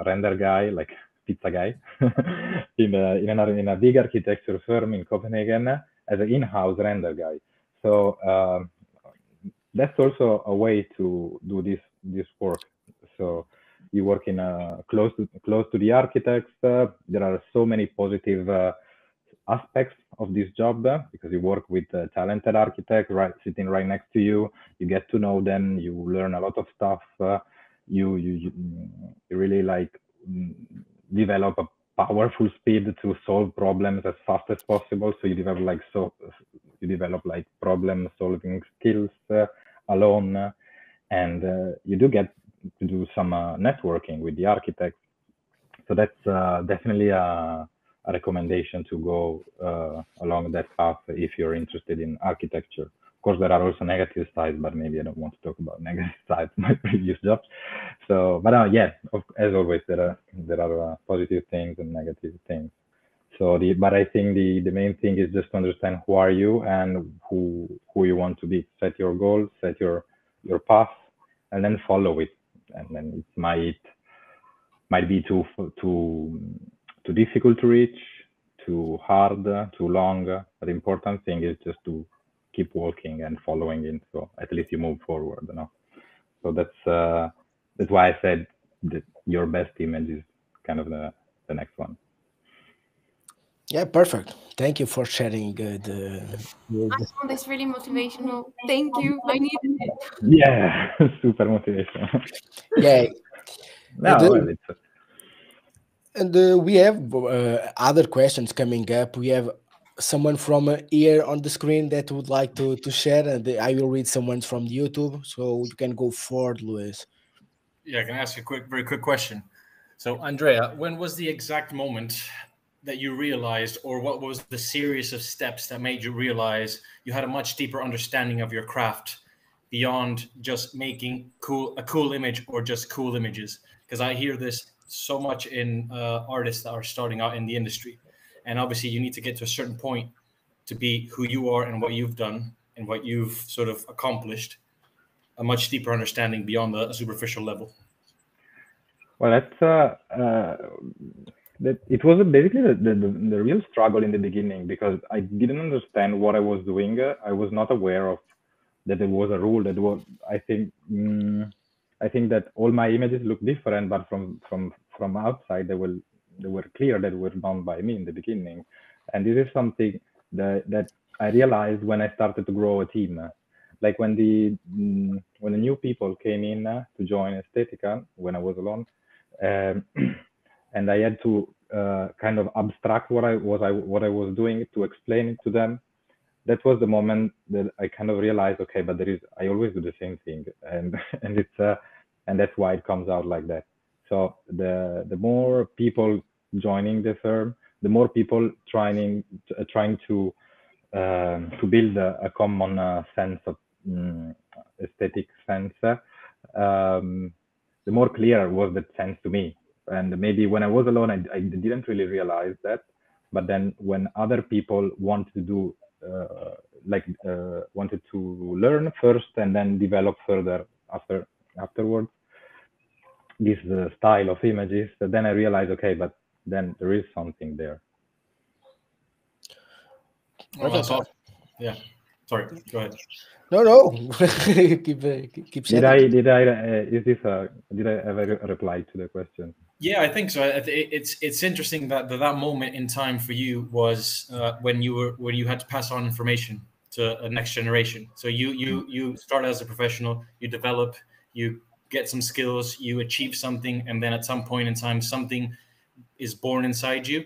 render guy, like pizza guy in a, in, a, in a big architecture firm in Copenhagen as an in-house render guy. So um, that's also a way to do this this work. So you work in a close to close to the architects. Uh, there are so many positive uh, aspects of this job uh, because you work with a talented architects right sitting right next to you. You get to know them. You learn a lot of stuff. Uh, you, you you really like develop a powerful speed to solve problems as fast as possible. So you develop like so you develop like problem solving skills uh, alone, and uh, you do get to do some uh, networking with the architects. So that's uh, definitely a, a, recommendation to go uh, along that path if you're interested in architecture. Of course, there are also negative sides, but maybe I don't want to talk about negative sides of my previous jobs. So, but yeah, as always, there are there are positive things and negative things. So, the but I think the the main thing is just to understand who are you and who who you want to be. Set your goals, set your your path, and then follow it. And then it might might be too too too difficult to reach, too hard, too long. But the important thing is just to keep walking and following it. So at least you move forward, you know. So that's uh, that's why I said that your best image is kind of the the next one. Yeah, perfect. Thank you for sharing uh, the, the. I found this really motivational. Thank you. I needed it. Yeah, super motivational. yeah. no, the, well, it's, and uh, we have uh, other questions coming up. We have someone from here on the screen that would like to to share, and I will read someone from YouTube, so you can go forward, Luis. Yeah, I can ask a quick, very quick question. So, Andrea, when was the exact moment that you realized, or what was the series of steps that made you realize you had a much deeper understanding of your craft beyond just making cool a cool image or just cool images? Because I hear this so much in uh, artists that are starting out in the industry and obviously you need to get to a certain point to be who you are and what you've done and what you've sort of accomplished a much deeper understanding beyond the superficial level well that's uh, uh that it was basically the, the, the real struggle in the beginning because i didn't understand what i was doing i was not aware of that there was a rule that was i think mm, i think that all my images look different but from from from outside they will they were clear that were done by me in the beginning. And this is something that, that I realized when I started to grow a team. Like when the mm, when the new people came in uh, to join Aesthetica when I was alone, um, and I had to uh, kind of abstract what I was I what I was doing to explain it to them. That was the moment that I kind of realized, okay, but there is I always do the same thing, and and it's uh, and that's why it comes out like that. So the the more people joining the firm, the more people trying uh, trying to um, to build a, a common uh, sense of um, aesthetic sense, um, the more clear was that sense to me. And maybe when I was alone, I, I didn't really realize that. But then when other people wanted to do uh, like uh, wanted to learn first and then develop further after afterwards this uh, style of images then i realized okay but then there is something there. Oh, that's awesome. Yeah. Sorry. Go ahead. No, no. keep, uh, keep Did I? Did I? Uh, is this a? Did I ever reply to the question? Yeah, I think so. It's it's interesting that that, moment in time for you was uh, when you were when you had to pass on information to a next generation. So you you you start as a professional, you develop, you get some skills, you achieve something, and then at some point in time, something is born inside you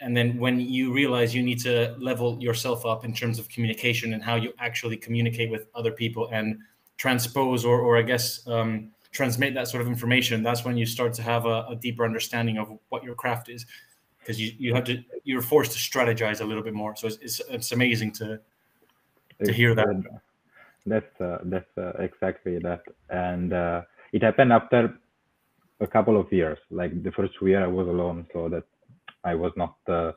and then when you realize you need to level yourself up in terms of communication and how you actually communicate with other people and transpose or, or i guess um, transmit that sort of information that's when you start to have a, a deeper understanding of what your craft is. Because you, you have to you're forced to strategize a little bit more. So it's, it's, it's amazing to to hear that. that's uh, that's uh, exactly that. And uh, it happened after a couple of years. Like the first year, I was alone, so that I was not uh,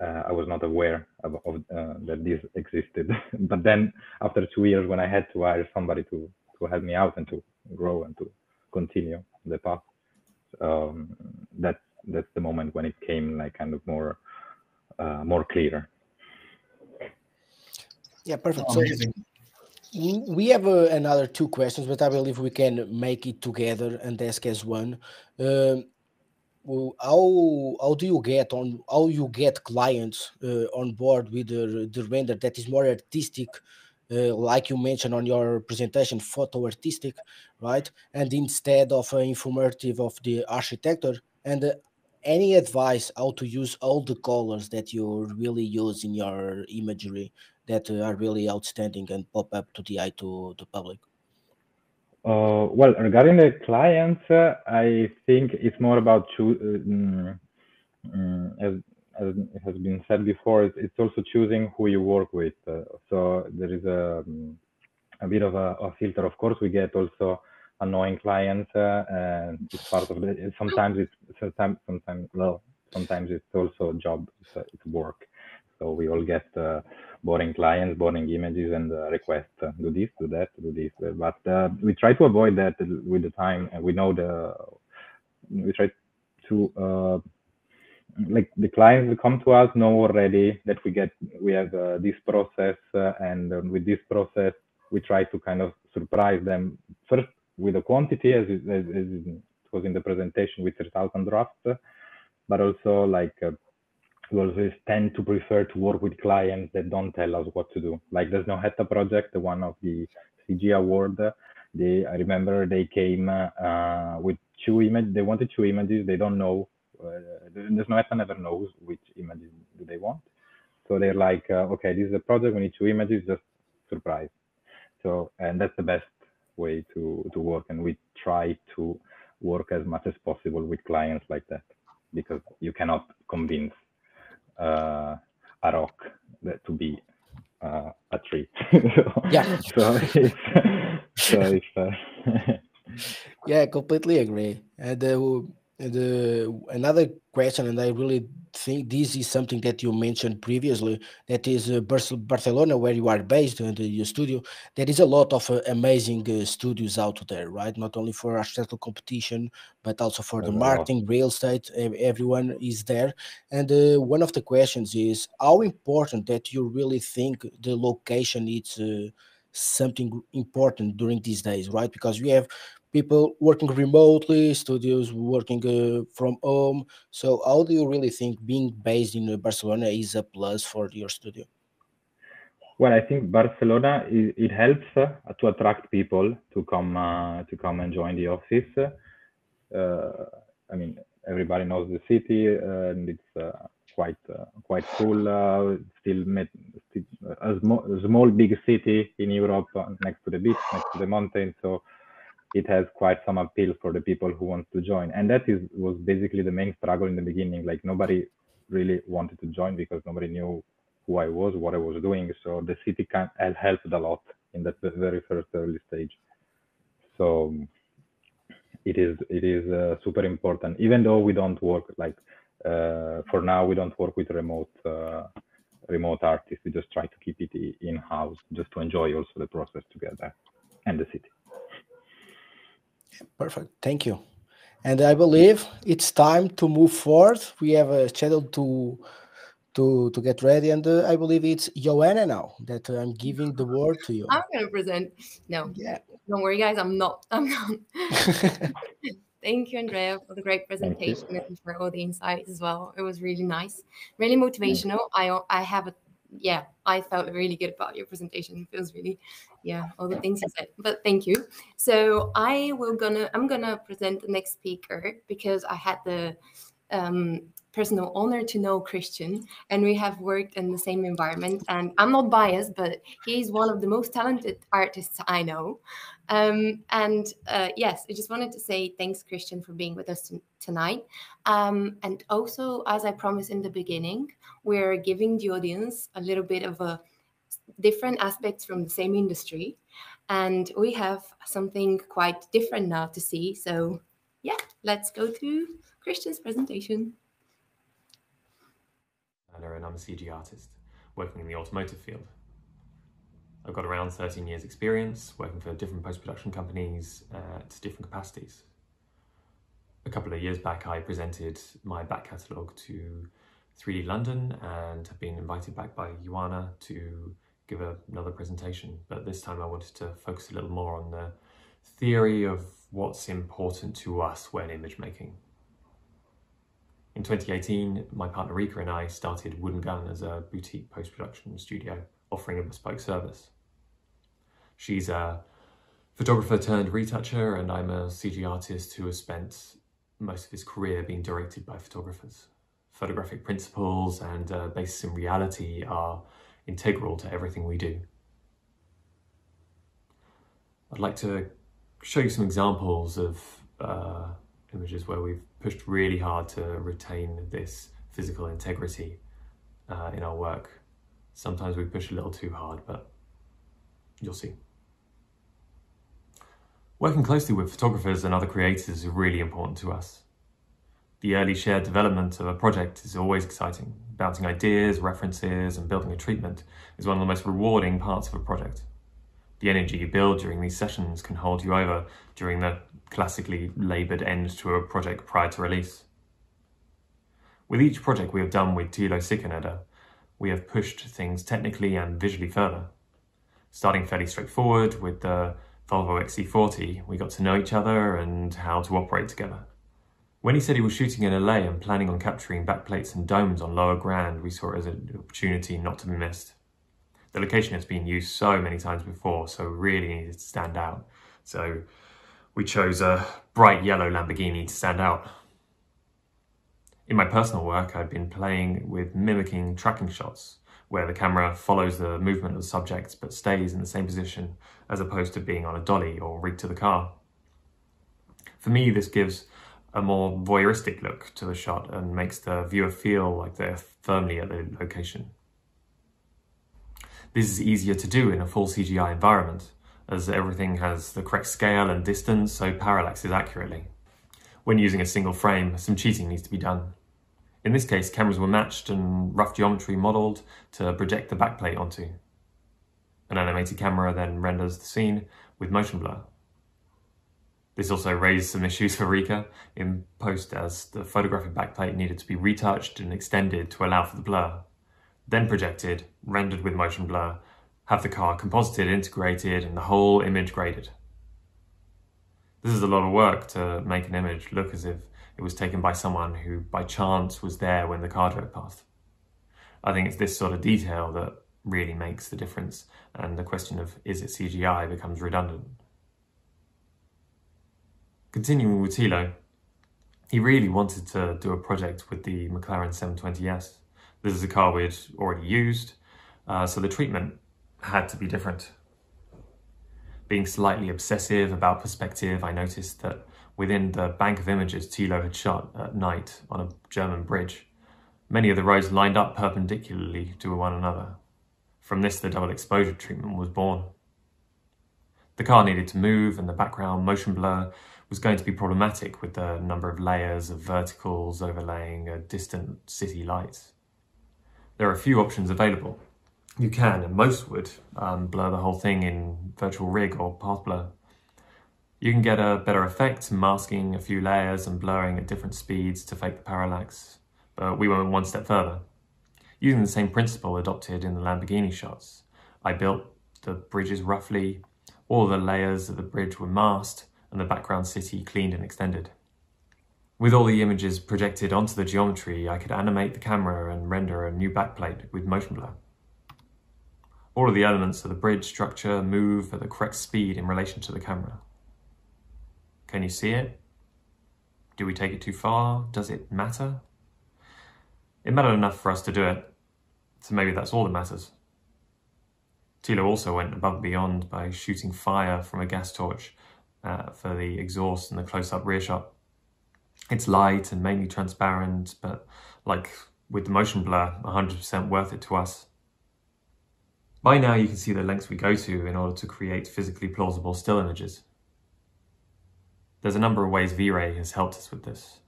uh, I was not aware of, of uh, that this existed. but then after two years, when I had to hire somebody to to help me out and to grow and to continue the path, um, that's that's the moment when it came like kind of more uh, more clear. Yeah, perfect. So, we have uh, another two questions, but I believe we can make it together and ask as one. Um, how how do you get on how you get clients uh, on board with the, the render that is more artistic uh, like you mentioned on your presentation, photo artistic, right? And instead of an informative of the architecture, and uh, any advice how to use all the colors that you really use in your imagery that uh, are really outstanding and pop up to the eye to the public? Uh, well, regarding the clients, uh, I think it's more about mm, mm, as, has been said before, it's also choosing who you work with. Uh, so there is a, mm, a bit of a, a, filter. Of course, we get also annoying clients, uh, and it's part of the. Sometimes it's sometimes sometimes well, sometimes it's also a job. It's, it's work. So we all get uh, boring clients, boring images, and uh, requests uh, do this, do that, do this. But uh, we try to avoid that with the time, and we know the we try to like the clients that come to us know already that we get we have uh, this process, uh, and with this process we try to kind of surprise them first with the quantity as, as, as it was in the presentation with 3000 drafts, but also like we always tend to prefer to work with clients that don't tell us what to do. Like there's Snøhetta project, the one of the CG award. They, I remember they came uh, with two images. They wanted two images. They don't know. Uh, there's Snøhetta never knows which images do they want. So they're like, uh, okay, this is a project. We need two images. Just surprise. So and that's the best way to to work. And we try to work as much as possible with clients like that because you cannot convince uh, a rock that to be uh, a tree. so, yeah. So it's, so it's uh, yeah, completely agree. And uh, the another question, and I really think this is something that you mentioned previously. That is uh, Barcelona, where you are based in your studio. There is a lot of uh, amazing uh, studios out there, right? Not only for architectural competition, but also for the marketing, real estate. Everyone is there. And uh, one of the questions is how important that you really think the location is uh, something important during these days, right? Because we have people working remotely, studios working uh, from home. So, how do you really think being based in Barcelona is a plus for your studio? Well, I think Barcelona it, it helps uh, to attract people to come uh, to come and join the office. Uh, I mean, everybody knows the city, and it's uh, quite uh, quite cool. still, met, still a, a small big city in Europe, next to the beach, next to the mountains. So it has quite some appeal for the people who want to join. And that is was basically the main struggle in the beginning. Like nobody really wanted to join because nobody knew who I was, what I was doing. So the city can helped a lot in that very first early stage. So it is it is uh, super important. Even though we don't work like uh, for now, we don't work with remote uh, remote artists. We just try to keep it in house, just to enjoy also the process together and the city. Perfect. Thank you. And I believe it's time to move forward. We have a schedule to to to get ready, and uh, I believe it's Ioanna now that I'm giving the word to you. I'm going to present. No, yeah. Don't worry, guys. I'm not. I'm not. Thank you, Andrea, for the great presentation and for all the insights as well. It was really nice, really motivational. I I have a yeah, I felt really good about your presentation. It feels really, yeah, all the things you said. But thank you. So I will gonna I'm gonna present the next speaker because I had the um, personal honor to know Kristian, and we have worked in the same environment. And I'm not biased, but he's one of the most talented artists I know. Um, and uh, yes, I just wanted to say thanks, Kristian, for being with us tonight. Um, and also, as I promised in the beginning, we're giving the audience a little bit of a different aspects from the same industry. And we have something quite different now to see. So yeah, let's go to Kristian's presentation. And I'm a CG artist working in the automotive field. I've got around 13 years experience working for different post-production companies uh, at different capacities. A couple of years back I presented my back catalogue to 3D London and have been invited back by Ioanna to give a, another presentation but this time I wanted to focus a little more on the theory of what's important to us when image making. In 2018, my partner Rika and I started Wooden Gun as a boutique post-production studio offering a bespoke service. She's a photographer turned retoucher, and I'm a CG artist who has spent most of his career being directed by photographers. Photographic principles and uh, basis in reality are integral to everything we do. I'd like to show you some examples of uh, images where we've pushed really hard to retain this physical integrity uh, in our work. Sometimes we push a little too hard, but you'll see. Working closely with photographers and other creators is really important to us. The early shared development of a project is always exciting. Bouncing ideas, references, and building a treatment is one of the most rewarding parts of a project. The energy you build during these sessions can hold you over during the classically laboured end to a project prior to release. With each project we have done with Tilo Sikkeneder, we have pushed things technically and visually further. Starting fairly straightforward with the Volvo XC40, we got to know each other and how to operate together. When he said he was shooting in LA and planning on capturing backplates and domes on Lower Grand, we saw it as an opportunity not to be missed. The location has been used so many times before, so really needed to stand out. So we chose a bright yellow Lamborghini to stand out. In my personal work, I've been playing with mimicking tracking shots, where the camera follows the movement of the subject but stays in the same position as opposed to being on a dolly or rigged to the car. For me, this gives a more voyeuristic look to the shot and makes the viewer feel like they're firmly at the location. This is easier to do in a full CGI environment, as everything has the correct scale and distance, so parallaxes accurately. When using a single frame, some cheating needs to be done. In this case, cameras were matched and rough geometry modelled to project the backplate onto. An animated camera then renders the scene with motion blur. This also raised some issues for Rika in post as the photographic backplate needed to be retouched and extended to allow for the blur. Then projected, rendered with motion blur, have the car composited, integrated, and the whole image graded. This is a lot of work to make an image look as if it was taken by someone who by chance was there when the car drove past. I think it's this sort of detail that really makes the difference and the question of is it CGI becomes redundant. Continuing with Tilo, he really wanted to do a project with the McLaren 720S. This is a car we'd already used, uh, so the treatment had to be different. Being slightly obsessive about perspective, I noticed that within the bank of images Tilo had shot at night on a German bridge, many of the roads lined up perpendicularly to one another. From this, the double exposure treatment was born. The car needed to move and the background motion blur was going to be problematic with the number of layers of verticals overlaying a distant city light. There are a few options available. You can, and most would, um, blur the whole thing in virtual rig or path blur. You can get a better effect masking a few layers and blurring at different speeds to fake the parallax, but we went one step further. Using the same principle adopted in the Lamborghini shots, I built the bridges roughly, all the layers of the bridge were masked, and the background city cleaned and extended. With all the images projected onto the geometry, I could animate the camera and render a new backplate with motion blur. All of the elements of the bridge structure move at the correct speed in relation to the camera. Can you see it? Do we take it too far? Does it matter? It mattered enough for us to do it, so maybe that's all that matters. Tilo also went above and beyond by shooting fire from a gas torch uh, for the exhaust and the close-up rear shot. It's light and mainly transparent, but like with the motion blur, 100% worth it to us. By now you can see the lengths we go to in order to create physically plausible still images. There's a number of ways V-Ray has helped us with this.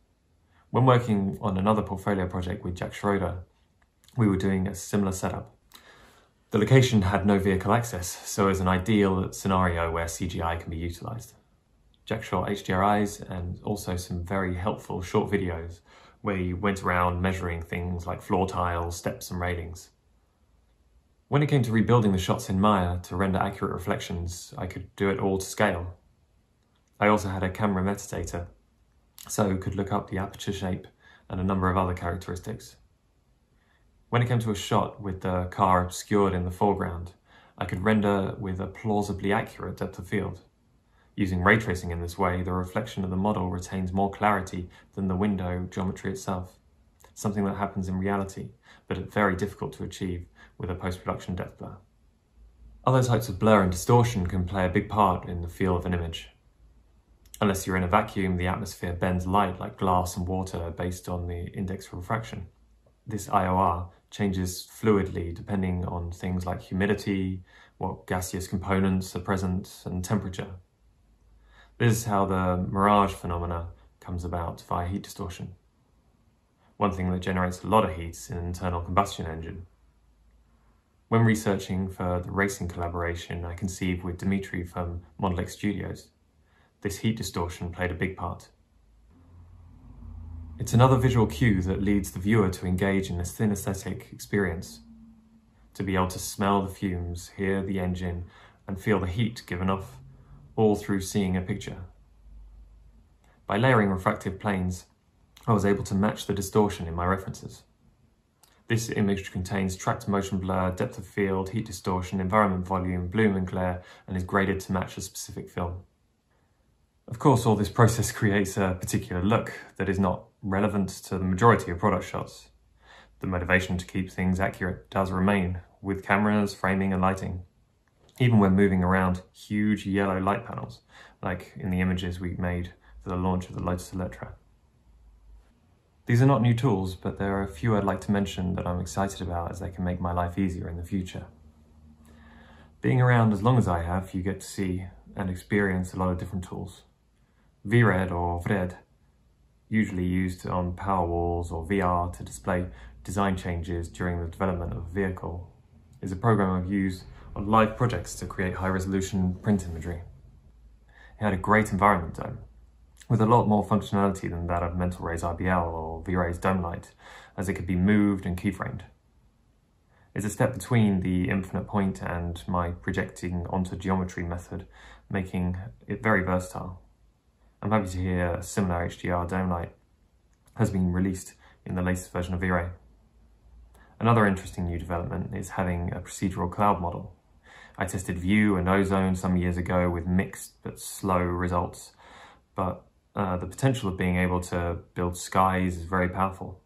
When working on another portfolio project with Jack Schroeder, we were doing a similar setup. The location had no vehicle access, so it's an ideal scenario where CGI can be utilised. Jack shot HDRIs and also some very helpful short videos where he went around measuring things like floor tiles, steps and railings. When it came to rebuilding the shots in Maya to render accurate reflections, I could do it all to scale. I also had a camera metadata, so could look up the aperture shape and a number of other characteristics. When it came to a shot with the car obscured in the foreground, I could render with a plausibly accurate depth of field. Using ray tracing in this way, the reflection of the model retains more clarity than the window geometry itself, something that happens in reality, but very difficult to achieve with a post-production depth blur. Other types of blur and distortion can play a big part in the feel of an image. Unless you're in a vacuum, the atmosphere bends light like glass and water based on the index of refraction. This IOR changes fluidly depending on things like humidity, what gaseous components are present, and temperature. This is how the mirage phenomena comes about via heat distortion. One thing that generates a lot of heat is an internal combustion engine. When researching for the racing collaboration I conceived with Dimitri from Model X Studios, this heat distortion played a big part. It's another visual cue that leads the viewer to engage in a synesthetic experience, to be able to smell the fumes, hear the engine, and feel the heat given off, all through seeing a picture. By layering refractive planes, I was able to match the distortion in my references. This image contains tracked motion blur, depth of field, heat distortion, environment volume, bloom and glare, and is graded to match a specific film. Of course, all this process creates a particular look that is not relevant to the majority of product shots. The motivation to keep things accurate does remain, with cameras, framing and lighting. Even when moving around huge yellow light panels, like in the images we made for the launch of the Lotus Eletre. These are not new tools, but there are a few I'd like to mention that I'm excited about as they can make my life easier in the future. Being around as long as I have, you get to see and experience a lot of different tools. VRED or VRED, usually used on power walls or VR to display design changes during the development of a vehicle, is a program I've used on live projects to create high resolution print imagery. It had a great environment dome, with a lot more functionality than that of Mental Ray's RBL or V-Ray's Dome Light, as it could be moved and keyframed. It's a step between the infinite point and my projecting onto geometry method, making it very versatile. I'm happy to hear a similar HDR Dome Light has been released in the latest version of V-Ray. Another interesting new development is having a procedural cloud model. I tested Vue and Ozone some years ago with mixed but slow results, but uh, the potential of being able to build skies is very powerful.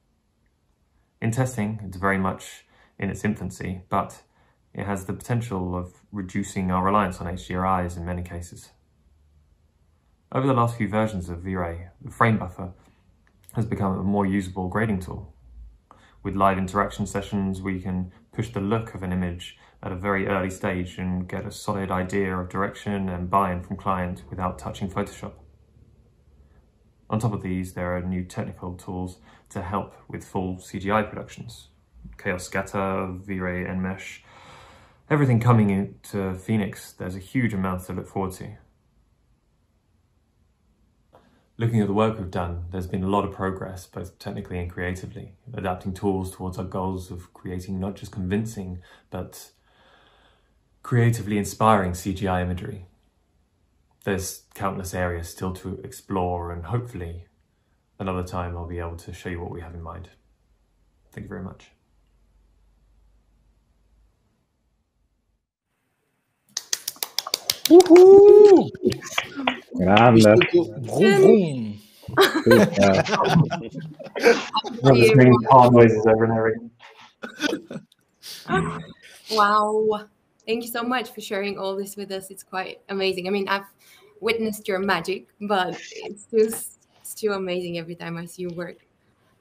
In testing, it's very much in its infancy, but it has the potential of reducing our reliance on HDRIs in many cases. Over the last few versions of V-Ray, the frame buffer has become a more usable grading tool. With live interaction sessions, we can push the look of an image at a very early stage and get a solid idea of direction and buy-in from client without touching Photoshop. On top of these, there are new technical tools to help with full CGI productions. Chaos Scatter, V-Ray Enmesh, everything coming into Phoenix, there's a huge amount to look forward to. Looking at the work we've done, there's been a lot of progress, both technically and creatively, adapting tools towards our goals of creating not just convincing, but creatively inspiring CGI imagery there's countless areas still to explore and hopefully another time I'll be able to show you what we have in mind. Thank you very much. Woohoo! Grande. Vroom, vroom. Just making car noises over and over again. Wow. Thank you so much for sharing all this with us. It's quite amazing. I mean, I've witnessed your magic, but it's just still amazing every time I see your work.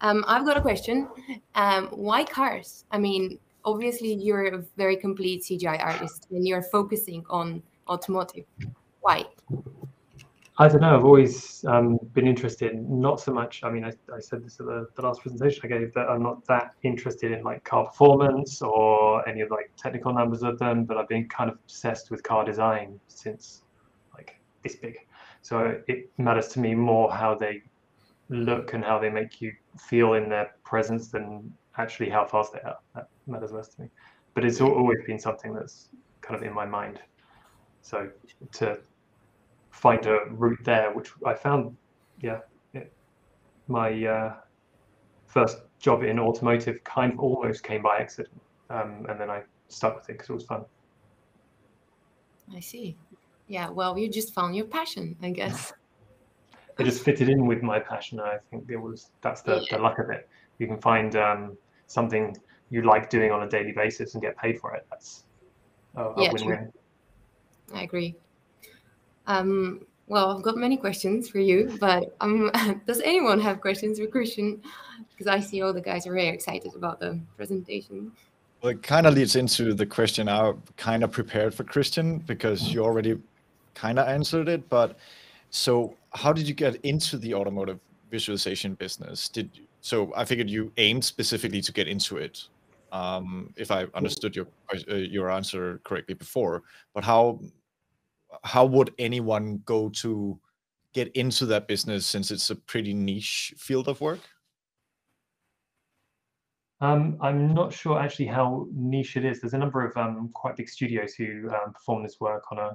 Um, I've got a question. Um, why cars? I mean, obviously you're a very complete CGI artist and you're focusing on automotive. Why? I don't know. I've always um, been interested, not so much. I mean, I, I said this at the, the last presentation I gave that I'm not that interested in like car performance or any of like technical numbers of them, but I've been kind of obsessed with car design since like this big. So it matters to me more how they look and how they make you feel in their presence than actually how fast they are. That matters less to me. But it's always been something that's kind of in my mind. So to find a route there, which I found, yeah, it, my uh, first job in automotive kind of almost came by accident, um, and then I stuck with it because it was fun. I see. Yeah, well, you just found your passion, I guess. it just fitted in with my passion. I think it was that's the, the luck of it. You can find um, something you like doing on a daily basis and get paid for it. That's a, a Yeah, win-win. I agree. Um, well, I've got many questions for you, but um, does anyone have questions for Kristian? Because I see all the guys are very excited about the presentation. Well, it kind of leads into the question I kind of prepared for Kristian because you already kind of answered it. But so, how did you get into the automotive visualization business? Did you, so? I figured you aimed specifically to get into it. Um, if I understood your uh, your answer correctly before, but how how would anyone go to get into that business since it's a pretty niche field of work? Um, I'm not sure actually how niche it is. There's a number of um, quite big studios who um, perform this work on a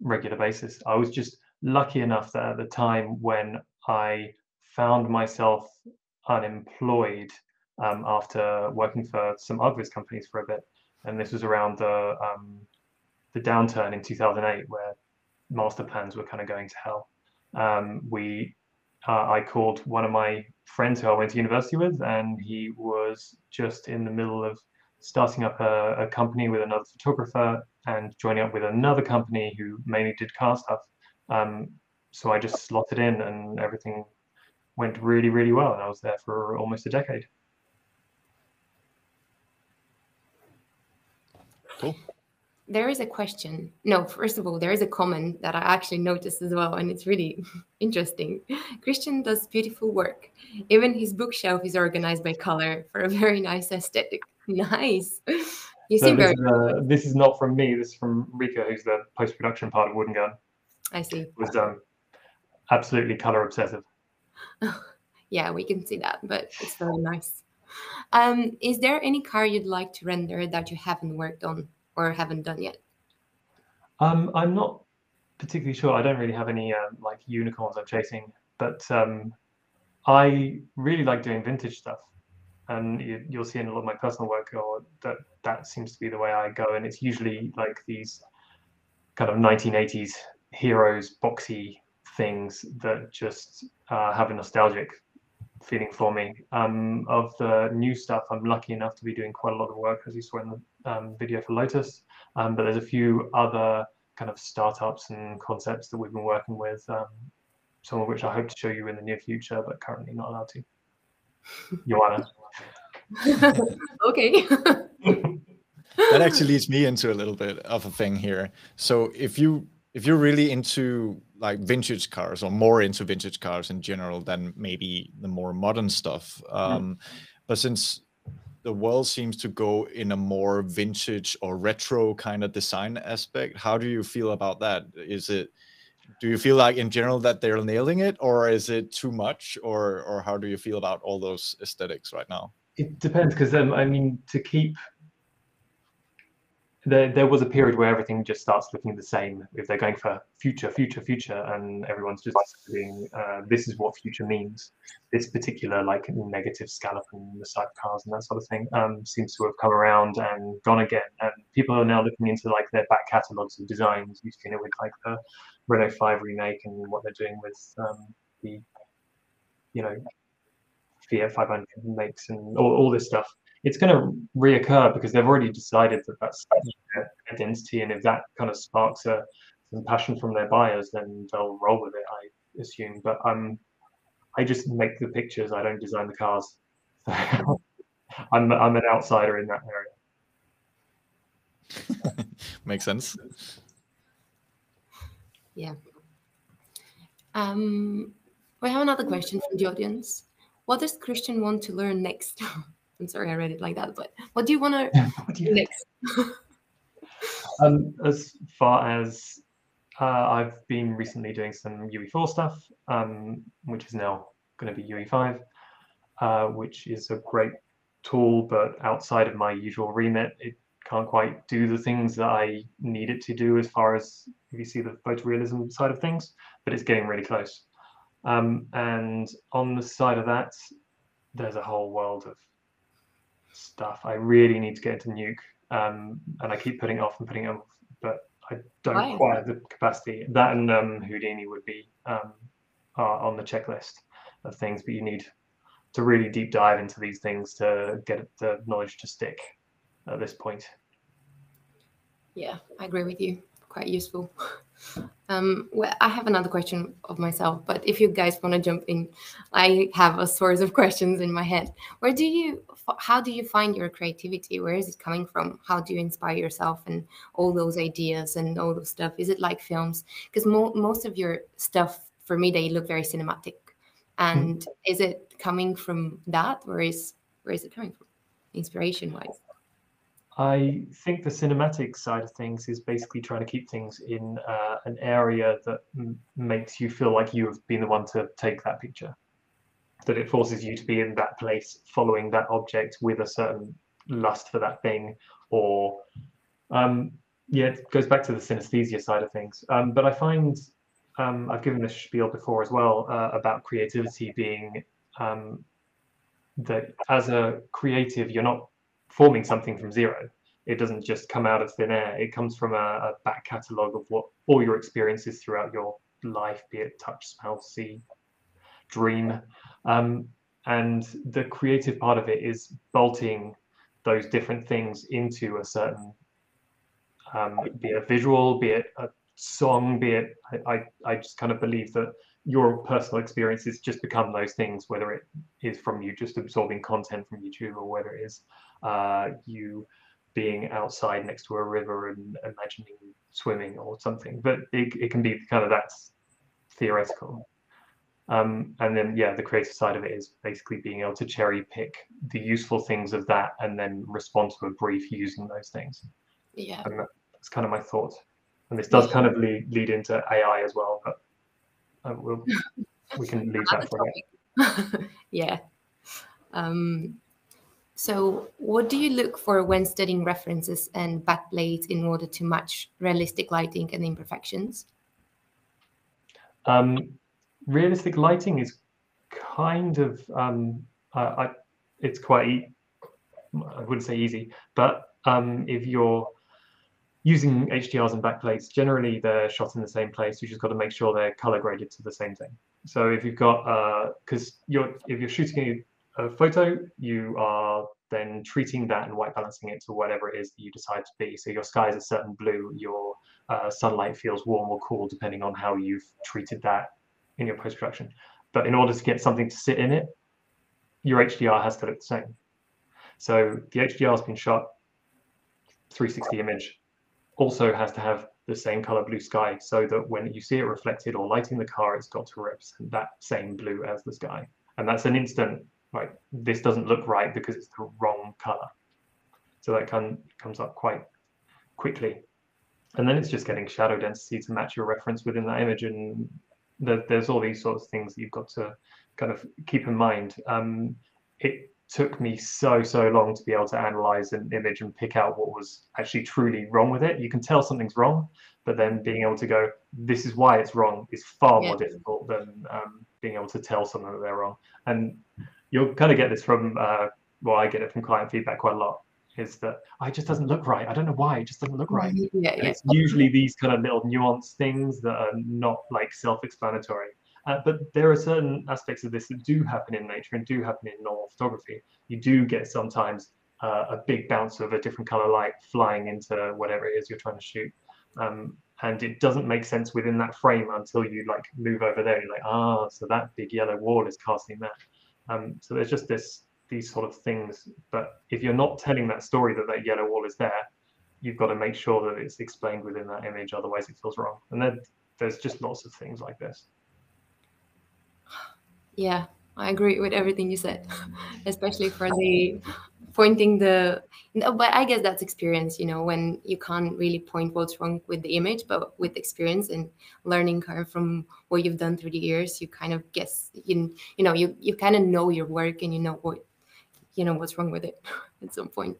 regular basis. I was just lucky enough that at the time when I found myself unemployed um, after working for some ArchViz companies for a bit, and this was around the um, the downturn in 2008 where master plans were kind of going to hell. Um, we uh, I called one of my friends who I went to university with, and he was just in the middle of starting up a, a company with another photographer and joining up with another company who mainly did car stuff. Um, so I just slotted in, and everything went really, really well. And I was there for almost a decade. Cool. There is a question. No, first of all, there is a comment that I actually noticed as well, and it's really interesting. Kristian does beautiful work. Even his bookshelf is organized by color for a very nice aesthetic. Nice. You So seem this, very. is, uh, this is not from me. This is from Rika, who's the post-production part of Wooden Gun. I see. Was um, absolutely color obsessive. Yeah, we can see that, but it's very nice. Um, is there any car you'd like to render that you haven't worked on or haven't done yet? Um, I'm not particularly sure. I don't really have any um, like unicorns I'm chasing, but um, I really like doing vintage stuff, and you, you'll see in a lot of my personal work, or that that seems to be the way I go. And it's usually like these kind of 1980s heroes, boxy things that just uh, have a nostalgic feeling for me. Um, of the new stuff, I'm lucky enough to be doing quite a lot of work, as you saw in the um, video for Lotus. Um, but there's a few other kind of startups and concepts that we've been working with, um, some of which I hope to show you in the near future, but currently not allowed to. Ioanna. okay. that actually leads me into a little bit of a thing here. So if you if you're really into like vintage cars or more into vintage cars in general than maybe the more modern stuff, um, but since the world seems to go in a more vintage or retro kind of design aspect, how do you feel about that? Is it do you feel like in general that they're nailing it, or is it too much, or or how do you feel about all those aesthetics right now? It depends because um, I mean to keep there there was a period where everything just starts looking the same. If they're going for future future future and everyone's just saying uh, this is what future means. This particular like negative scallop and the side cars and that sort of thing um, seems to have come around and gone again. And people are now looking into like their back catalogs of designs. You've seen it with like the renault 5 remake and what they're doing with um, the you know Fiat 500 makes and all, all this stuff, it's going to reoccur because they've already decided that that's their identity. And if that kind of sparks a, some passion from their buyers, then they'll roll with it, I assume. But um, I just make the pictures, I don't design the cars. I'm, I'm an outsider in that area. Makes sense. Yeah. Um, we have another question from the audience. What does Kristian want to learn next? I'm sorry I read it like that, but what do you want to do next? um, as far as uh, I've been recently doing some UE4 stuff, um, which is now going to be UE5, uh, which is a great tool, but outside of my usual remit, it can't quite do the things that I need it to do as far as if you see the photorealism side of things, but it's getting really close. Um, and on the side of that, there's a whole world of stuff. I really need to get into Nuke, um, and I keep putting it off and putting it off, but I don't Why? quite have the capacity. That and um, Houdini would be um, are on the checklist of things, but you need to really deep dive into these things to get the knowledge to stick at this point. Yeah, I agree with you. Quite useful. Um, well, I have another question of myself, but if you guys want to jump in, I have a source of questions in my head. Where do you, how do you find your creativity? Where is it coming from? How do you inspire yourself and all those ideas and all those stuff? Is it like films? Because mo- most of your stuff, for me, they look very cinematic. And is it coming from that, or is where is it coming from, inspiration wise? I think the cinematic side of things is basically trying to keep things in uh, an area that m- makes you feel like you have been the one to take that picture. That it forces you to be in that place, following that object with a certain lust for that thing, or um, yeah, it goes back to the synesthesia side of things. Um, but I find um, I've given this spiel before as well uh, about creativity being um, that as a creative, you're not forming something from zero. It doesn't just come out of thin air. It comes from a, a back catalogue of what all your experiences throughout your life, be it touch, smell, see, dream. Um, and the creative part of it is bolting those different things into a certain, um, be it a visual, be it a song, be it, I, I, I just kind of believe that your personal experiences just become those things, whether it is from you just absorbing content from YouTube or whether it is uh, you being outside next to a river and imagining swimming or something. But it, it can be kind of that's theoretical. Um, and then, yeah, the creative side of it is basically being able to cherry pick the useful things of that and then respond to a brief using those things. Yeah. And that's kind of my thought. And this does kind of lead, lead into AI as well, but uh, we'll, we can leave that for yeah. Um, so, what do you look for when studying references and backplates in order to match realistic lighting and imperfections? Um, realistic lighting is kind of um, uh, I, it's quite e- I wouldn't say easy, but um, if you're using HDRs and backplates, generally they're shot in the same place. You just got to make sure they're color graded to the same thing. So if you've got because you're if you're shooting a, a photo, you are then treating that and white balancing it to whatever it is that you decide to be. So your sky is a certain blue, your uh, sunlight feels warm or cool depending on how you've treated that in your post production. But in order to get something to sit in it, your HDR has to look the same. So the HDR has been shot 360 image, also has to have the same color blue sky so that when you see it reflected or lighting the car, it's got to represent that same blue as the sky. And that's an instant, like this doesn't look right because it's the wrong color. So that can, comes up quite quickly. And then it's just getting shadow density to match your reference within that image. And there, there's all these sorts of things that you've got to kind of keep in mind. Um, it took me so so long to be able to analyze an image and pick out what was actually truly wrong with it. You can tell something's wrong but then being able to go this is why it's wrong is far Yeah. more difficult than um, being able to tell someone that they're wrong. And you'll kind of get this from uh, well i get it from client feedback quite a lot is that "Oh, it just doesn't look right. I don't know why. It just doesn't look right. Yeah, yeah. it's usually these kind of little nuanced things that are not like self-explanatory uh, but there are certain aspects of this that do happen in nature and do happen in normal photography. You do get sometimes uh, a big bounce of a different color light flying into whatever it is you're trying to shoot. Um, and it doesn't make sense within that frame until you like move over there. You're like, ah, so that big yellow wall is casting that. Um, so there's just this these sort of things. But if you're not telling that story that that yellow wall is there, you've got to make sure that it's explained within that image. Otherwise, it feels wrong. And then there's just lots of things like this. Yeah, I agree with everything you said, especially for the pointing the. No, but I guess that's experience, you know, when you can't really point what's wrong with the image, but with experience and learning kind of from what you've done through the years, you kind of guess, you, you know, you, you kind of know your work and you know what, you know, what's wrong with it at some point.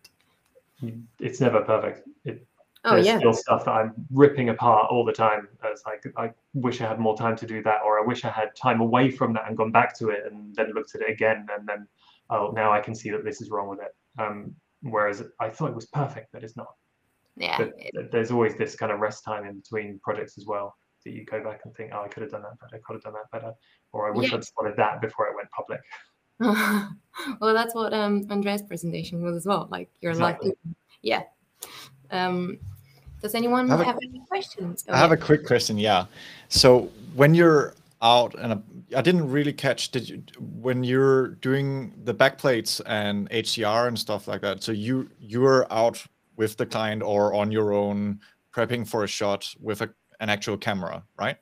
It's never perfect. It, Oh, there's yeah. still stuff that I'm ripping apart all the time. It's like I wish I had more time to do that, or I wish I had time away from that and gone back to it and then looked at it again, and then oh, now I can see that this is wrong with it. Um, whereas I thought it was perfect, but it's not. Yeah. But there's always this kind of rest time in between projects as well that you go back and think, oh, I could have done that better, I could have done that better, or I wish Yeah. I'd spotted that before it went public. well, that's what um Andrea's presentation was as well. Like you're Exactly. like, yeah. Um, does anyone I have have, a- any questions? Oh, I have yeah. a quick question. Yeah. So when you're out and uh, I didn't really catch did you when you're doing the backplates and HDR and stuff like that. So you you're out with the client or on your own prepping for a shot with a, an actual camera, right?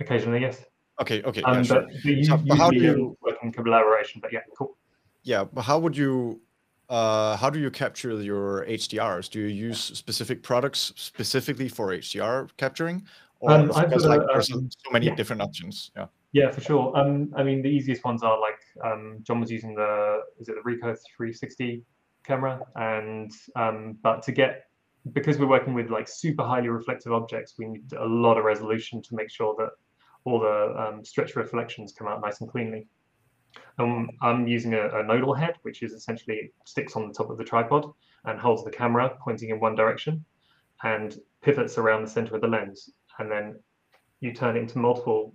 Occasionally, yes. Okay. Okay. yeah, Um, sure. but, but you, So, but how do you- work in collaboration. But yeah, cool. Yeah, but how would you uh how do you capture your HDRs? Do you use specific products specifically for HDR capturing? Or Um, because like there's um, so many yeah. different options. Yeah. Yeah, for sure. Um, I mean, the easiest ones are like um, John was using the is it the Ricoh 360 camera, and um, but to get because we're working with like super highly reflective objects, we need a lot of resolution to make sure that all the um, stretch reflections come out nice and cleanly. Um, I'm using a, a nodal head, which is essentially sticks on the top of the tripod and holds the camera pointing in one direction and pivots around the center of the lens. And then you turn it into multiple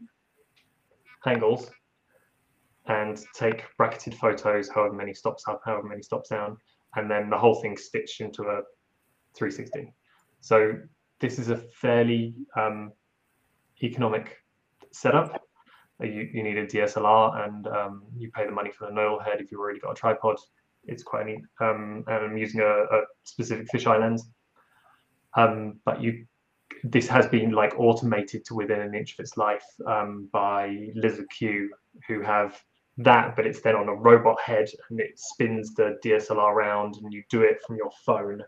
angles and take bracketed photos, however many stops up, however many stops down, and then the whole thing stitched into a 360. So this is a fairly um, economic setup. You, you need a DSLR and um, you pay the money for the nodal head if you've already got a tripod. It's quite neat. Um, and I'm using a, a specific fisheye lens. Um, but you this has been like automated to within an inch of its life um, by Lizard Q, who have that, but it's then on a robot head and it spins the DSLR around and you do it from your phone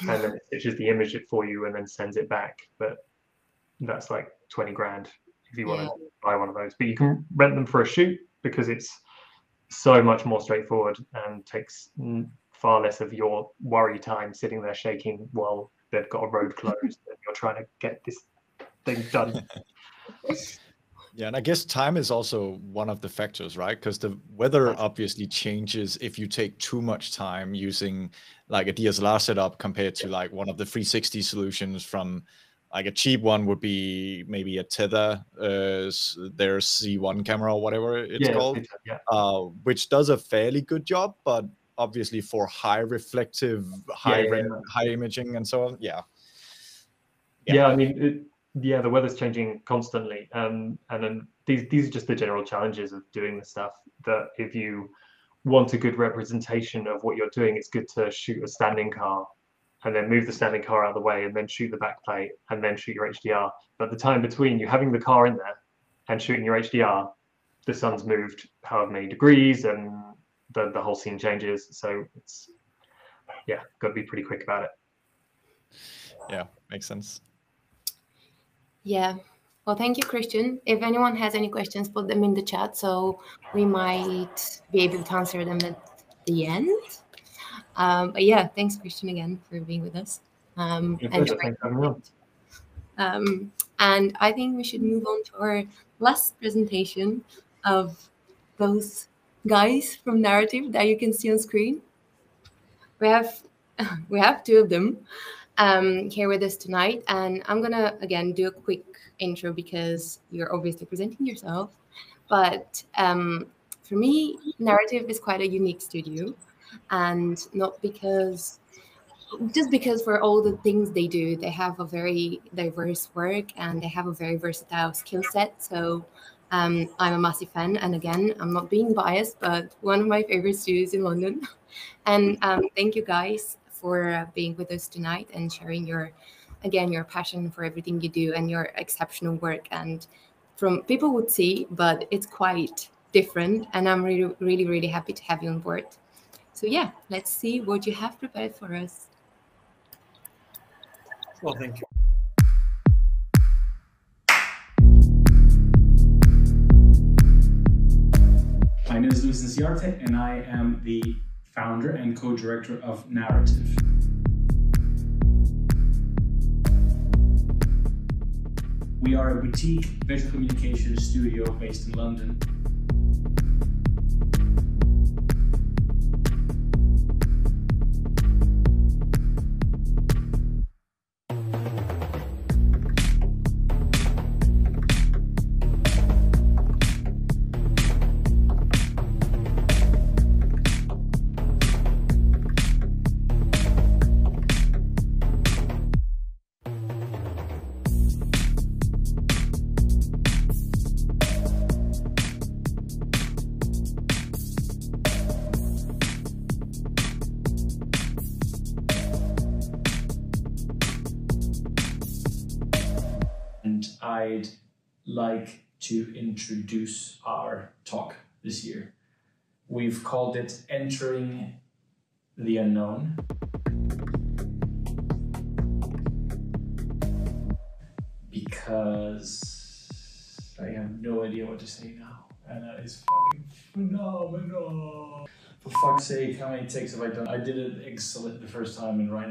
and then it stitches the image it for you and then sends it back. But that's like 20 grand if you want Yeah. to buy one of those. But you can rent them for a shoot because it's so much more straightforward and takes far less of your worry time sitting there shaking while they've got a road closed and you're trying to get this thing done. Yeah, and I guess time is also one of the factors, right? Because the weather obviously changes if you take too much time using like a DSLR setup compared to like one of the 360 solutions from like a cheap one would be maybe a Theta, uh, their C1 camera or whatever it's yeah, called, yeah. uh, which does a fairly good job, but obviously for high reflective, high yeah, ren- high imaging and so on, yeah. yeah. Yeah. I mean, it, yeah, the weather's changing constantly, um, and then these these are just the general challenges of doing the stuff. That if you want a good representation of what you're doing, it's good to shoot a standing car, and then move the standing car out of the way, and then shoot the back plate and then shoot your HDR. But the time between you having the car in there and shooting your HDR, the sun's moved however many degrees, and the the whole scene changes. So it's yeah, got to be pretty quick about it. Yeah, makes sense. Yeah. Well, thank you, Kristian. If anyone has any questions, put them in the chat so we might be able to answer them at the end. Um, but yeah, thanks, Kristian, again for being with us. Um, and pleasure. sharing Thanks for having me on. Um, and I think we should move on to our last presentation of those guys from Narrativ that you can see on screen. We have we have two of them um, here with us tonight, and I'm gonna again do a quick intro because you're obviously presenting yourself. But um, for me, Narrativ is quite a unique studio, and not because just because for all the things they do, they have a very diverse work and they have a very versatile skill set. So um, I'm a massive fan. And again, I'm not being biased, but one of my favorite studios in London. And um, thank you guys for uh, being with us tonight and sharing your, again, your passion for everything you do and your exceptional work. And from people would see, but it's quite different. And I'm really, really, really happy to have you on board. So yeah, let's see what you have prepared for us. Well, thank you. My name is Luis Inciarte, and I am the founder and co-director of Narrativ. We are a boutique visual communication studio based in London. Introduce our talk this year. We've called it Entering the Unknown. Because I have no idea what to say now. And that is fucking phenomenal. For fuck's sake, how many takes have I done? I did it excellent the first time and right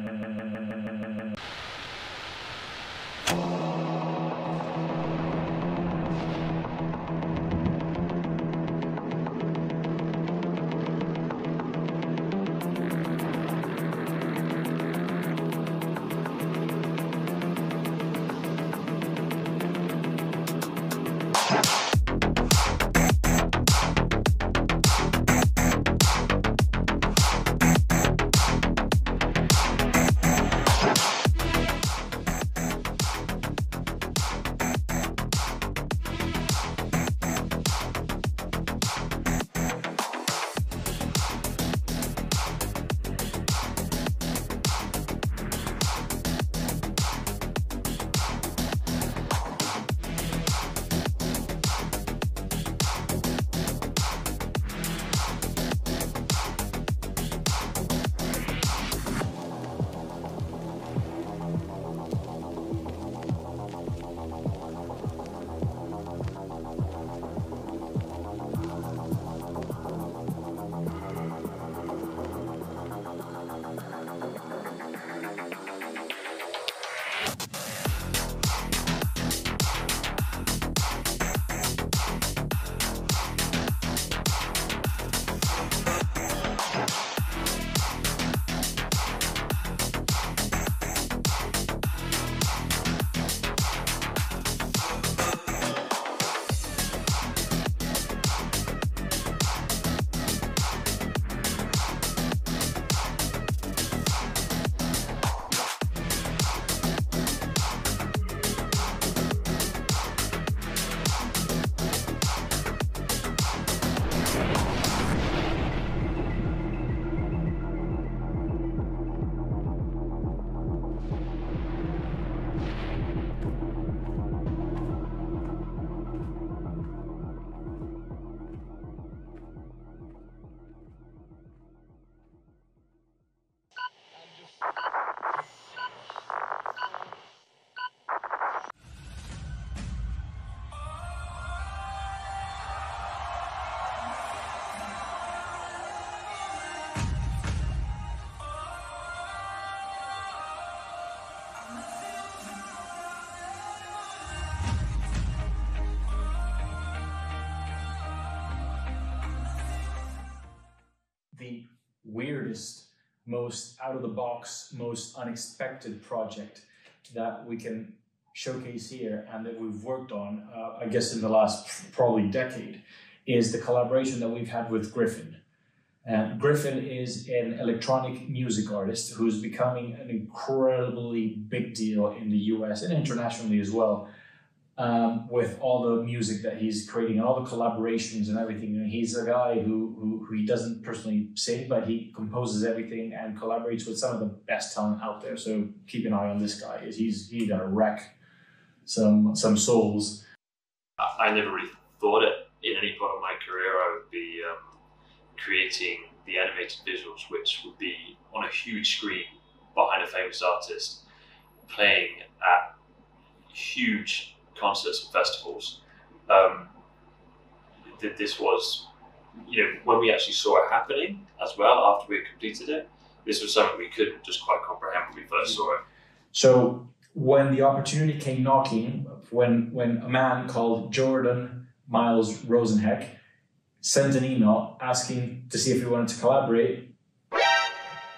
most out of the box, most unexpected project that we can showcase here and that we've worked on, uh, I guess, in the last probably decade, is the collaboration that we've had with Gryffin. And Gryffin is an electronic music artist who's becoming an incredibly big deal in the US and internationally as well um, with all the music that he's creating and all the collaborations and everything. He's a guy who, who, who he doesn't personally sing, but he composes everything and collaborates with some of the best talent out there. So keep an eye on this guy. He's he's gonna wreck some some souls. I I never really thought it in any part of my career I would be um, creating the animated visuals, which would be on a huge screen behind a famous artist, playing at huge concerts and festivals. Um, th- this was, you know, when we actually saw it happening as well after we had completed it, this was something we couldn't just quite comprehend when we first saw it. So when the opportunity came knocking, when when a man called Jordan Miles Rosenheck sent an email asking to see if we wanted to collaborate,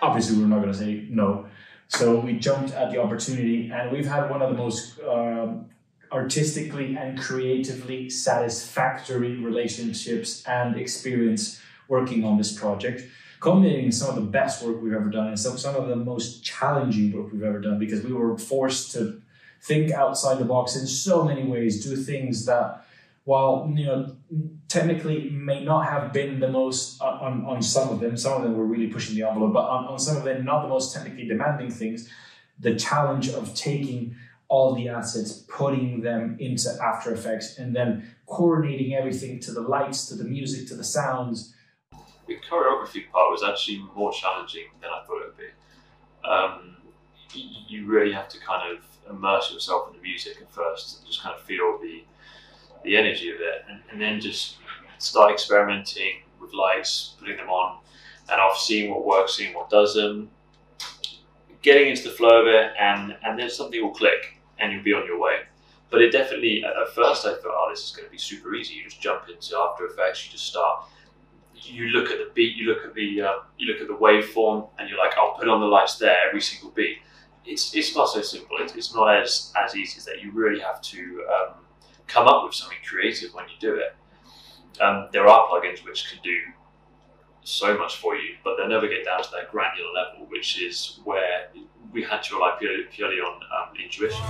obviously we were not going to say no. So we jumped at the opportunity, and we've had one of the most um, artistically and creatively satisfactory relationships and experience working on this project, culminating in some of the best work we've ever done and some, some of the most challenging work we've ever done because we were forced to think outside the box in so many ways, do things that, while you know, technically may not have been the most uh, on, on some of them, some of them were really pushing the envelope, but on, on some of them, not the most technically demanding things, the challenge of taking all the assets, putting them into After Effects, and then coordinating everything to the lights, to the music, to the sounds. The choreography part was actually more challenging than I thought it would be. Um, you really have to kind of immerse yourself in the music at first and just kind of feel the the energy of it, and, and then just start experimenting with lights, putting them on and off, seeing what works, seeing what doesn't, getting into the flow of it, and and then something will click, and you'll be on your way. But it definitely, at first, I thought, oh, this is going to be super easy. You just jump into After Effects, you just start. You look at the beat, you look at the uh, you look at the waveform, and you're like, I'll put on the lights there every single beat. It's it's not so simple. It's, it's not as as easy as that. You really have to um, come up with something creative when you do it. Um, there are plugins which can do so much for you, but they'll never get down to that granular level, which is where we had to rely purely, on um, intuition.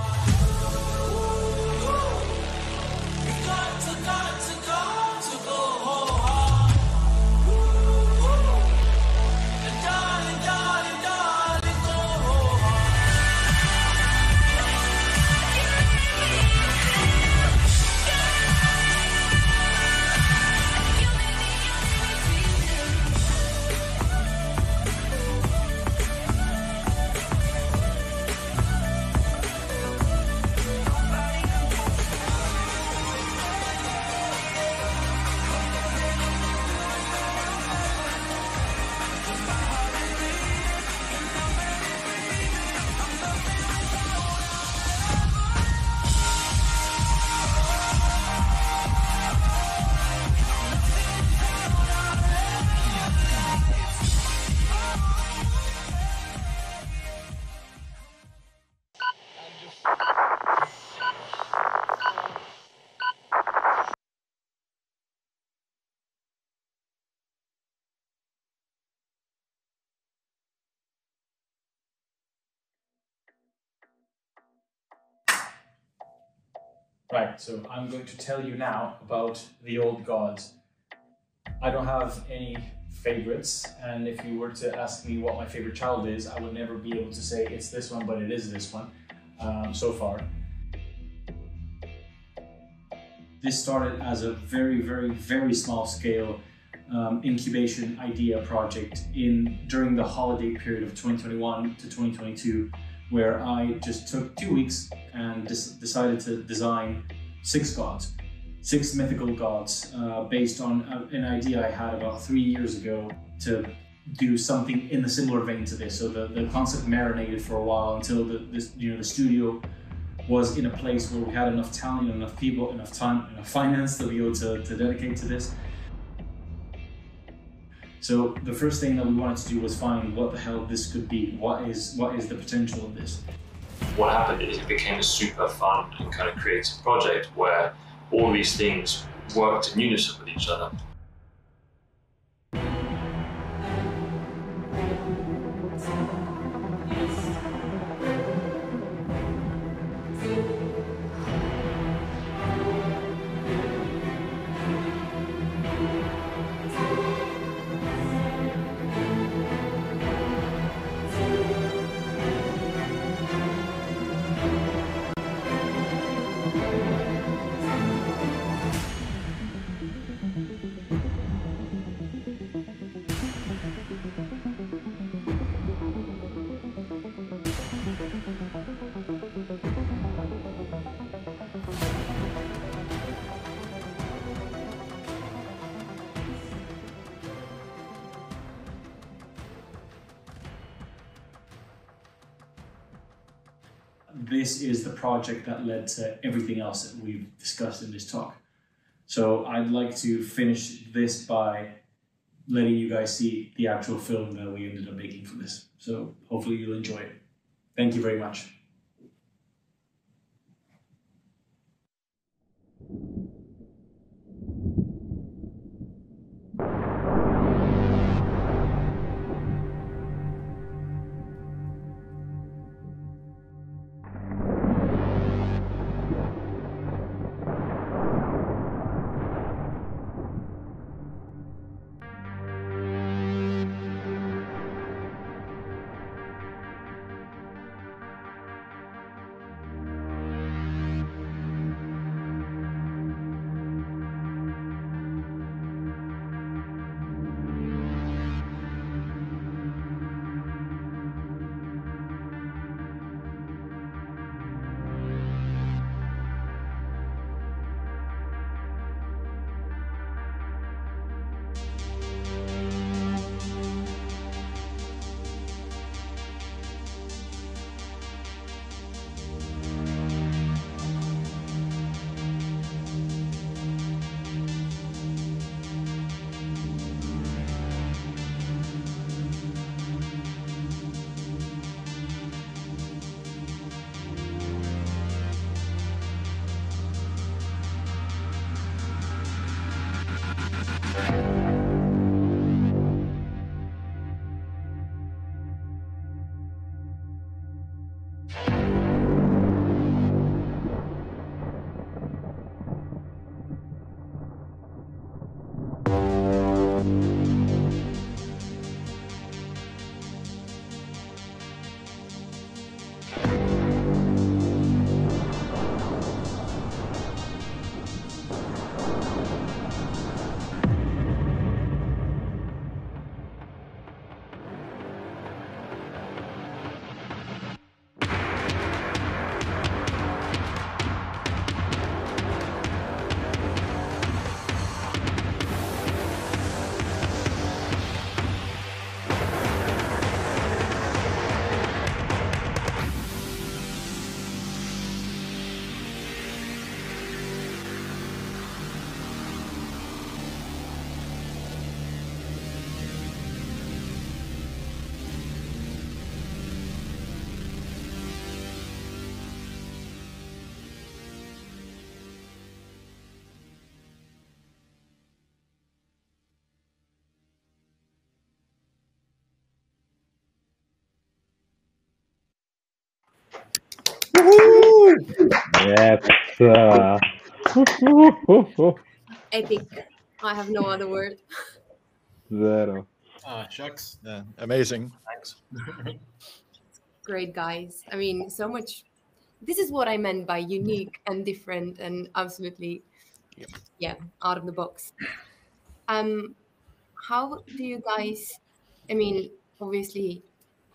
Right, so I'm going to tell you now about the old gods. I don't have any favorites, and if you were to ask me what my favorite child is, I would never be able to say it's this one, but it is this one um, so far. This started as a very, very, very small scale um, incubation idea project in during the holiday period of 2021 to 2022 where I just took two weeks and decided to design six gods, six mythical gods, uh, based on a, an idea I had about three years ago to do something in a similar vein to this. So the, the concept marinated for a while until the this, you know the studio was in a place where we had enough talent, enough people, enough time, enough finance to be able to, to dedicate to this. So the first thing that we wanted to do was find what the hell this could be. What is what is the potential of this? What happened is it became a super fun and kind of creative project where all these things worked in unison with each other. This is the project that led to everything else that we've discussed in this talk. So I'd like to finish this by letting you guys see the actual film that we ended up making for this. So hopefully you'll enjoy it. Thank you very much. Uh, Epic. I have no other word. zero. Ah, shucks. Yeah, amazing. Thanks. Great guys. I mean, so much. This is what I meant by unique and different and absolutely, yeah, out of the box. Um, how do you guys? I mean, obviously,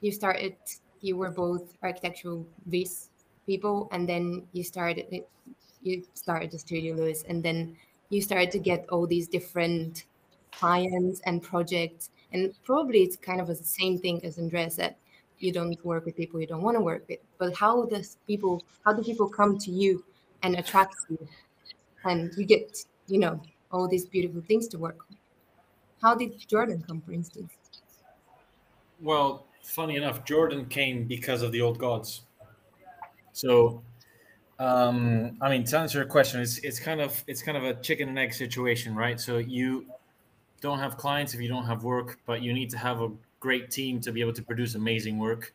you started. You were both architectural vis people, and then you started. You started the studio, Luis, and then you started to get all these different clients and projects. And probably it's kind of the same thing as Andrea said. You don't work with people you don't want to work with. But how does people? How do people come to you and attract you, and you get you know all these beautiful things to work? How did Jordan come, for instance? Well, funny enough, Jordan came because of the old gods. So, um, I mean, to answer your question, it's it's kind of it's kind of a chicken and egg situation, right? So you don't have clients if you don't have work, but you need to have a great team to be able to produce amazing work.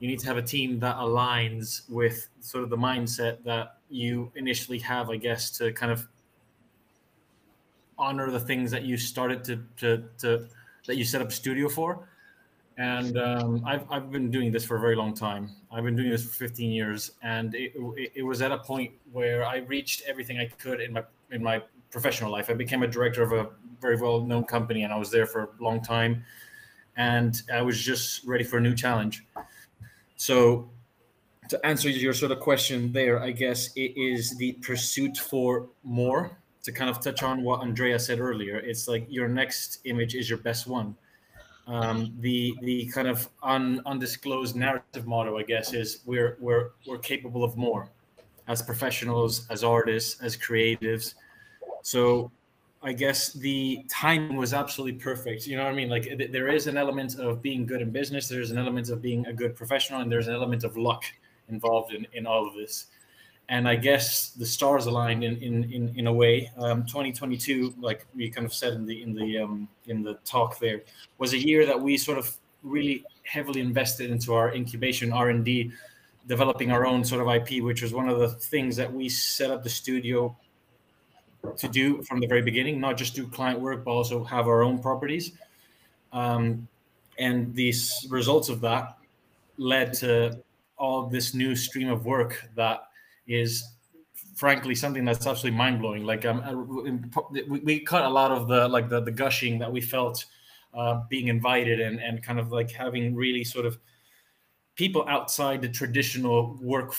You need to have a team that aligns with sort of the mindset that you initially have, I guess, to kind of honor the things that you started to to, to that you set up studio for. And um, I've, I've been doing this for a very long time. I've been doing this for 15 years, and it, it, it was at a point where I reached everything I could in my in my professional life. I became a director of a very well known company, and I was there for a long time. And I was just ready for a new challenge. So, to answer your sort of question there, I guess it is the pursuit for more. To kind of touch on what Andrea said earlier, it's like your next image is your best one um, the the kind of un, undisclosed narrative motto, I guess, is we're we're we're capable of more as professionals, as artists, as creatives. So I guess the timing was absolutely perfect. You know what I mean? Like th- there is an element of being good in business, there's an element of being a good professional, and there's an element of luck involved in in all of this. And I guess the stars aligned in in in, in a way. Um, 2022, like we kind of said in the in the um, in the talk there, was a year that we sort of really heavily invested into our incubation R and D, developing our own sort of IP, which was one of the things that we set up the studio to do from the very beginning, not just do client work, but also have our own properties. Um, and these results of that led to all this new stream of work that is frankly something that's absolutely mind-blowing. Like um, uh, we, cut a lot of the like the, the gushing that we felt uh, being invited and and kind of like having really sort of people outside the traditional work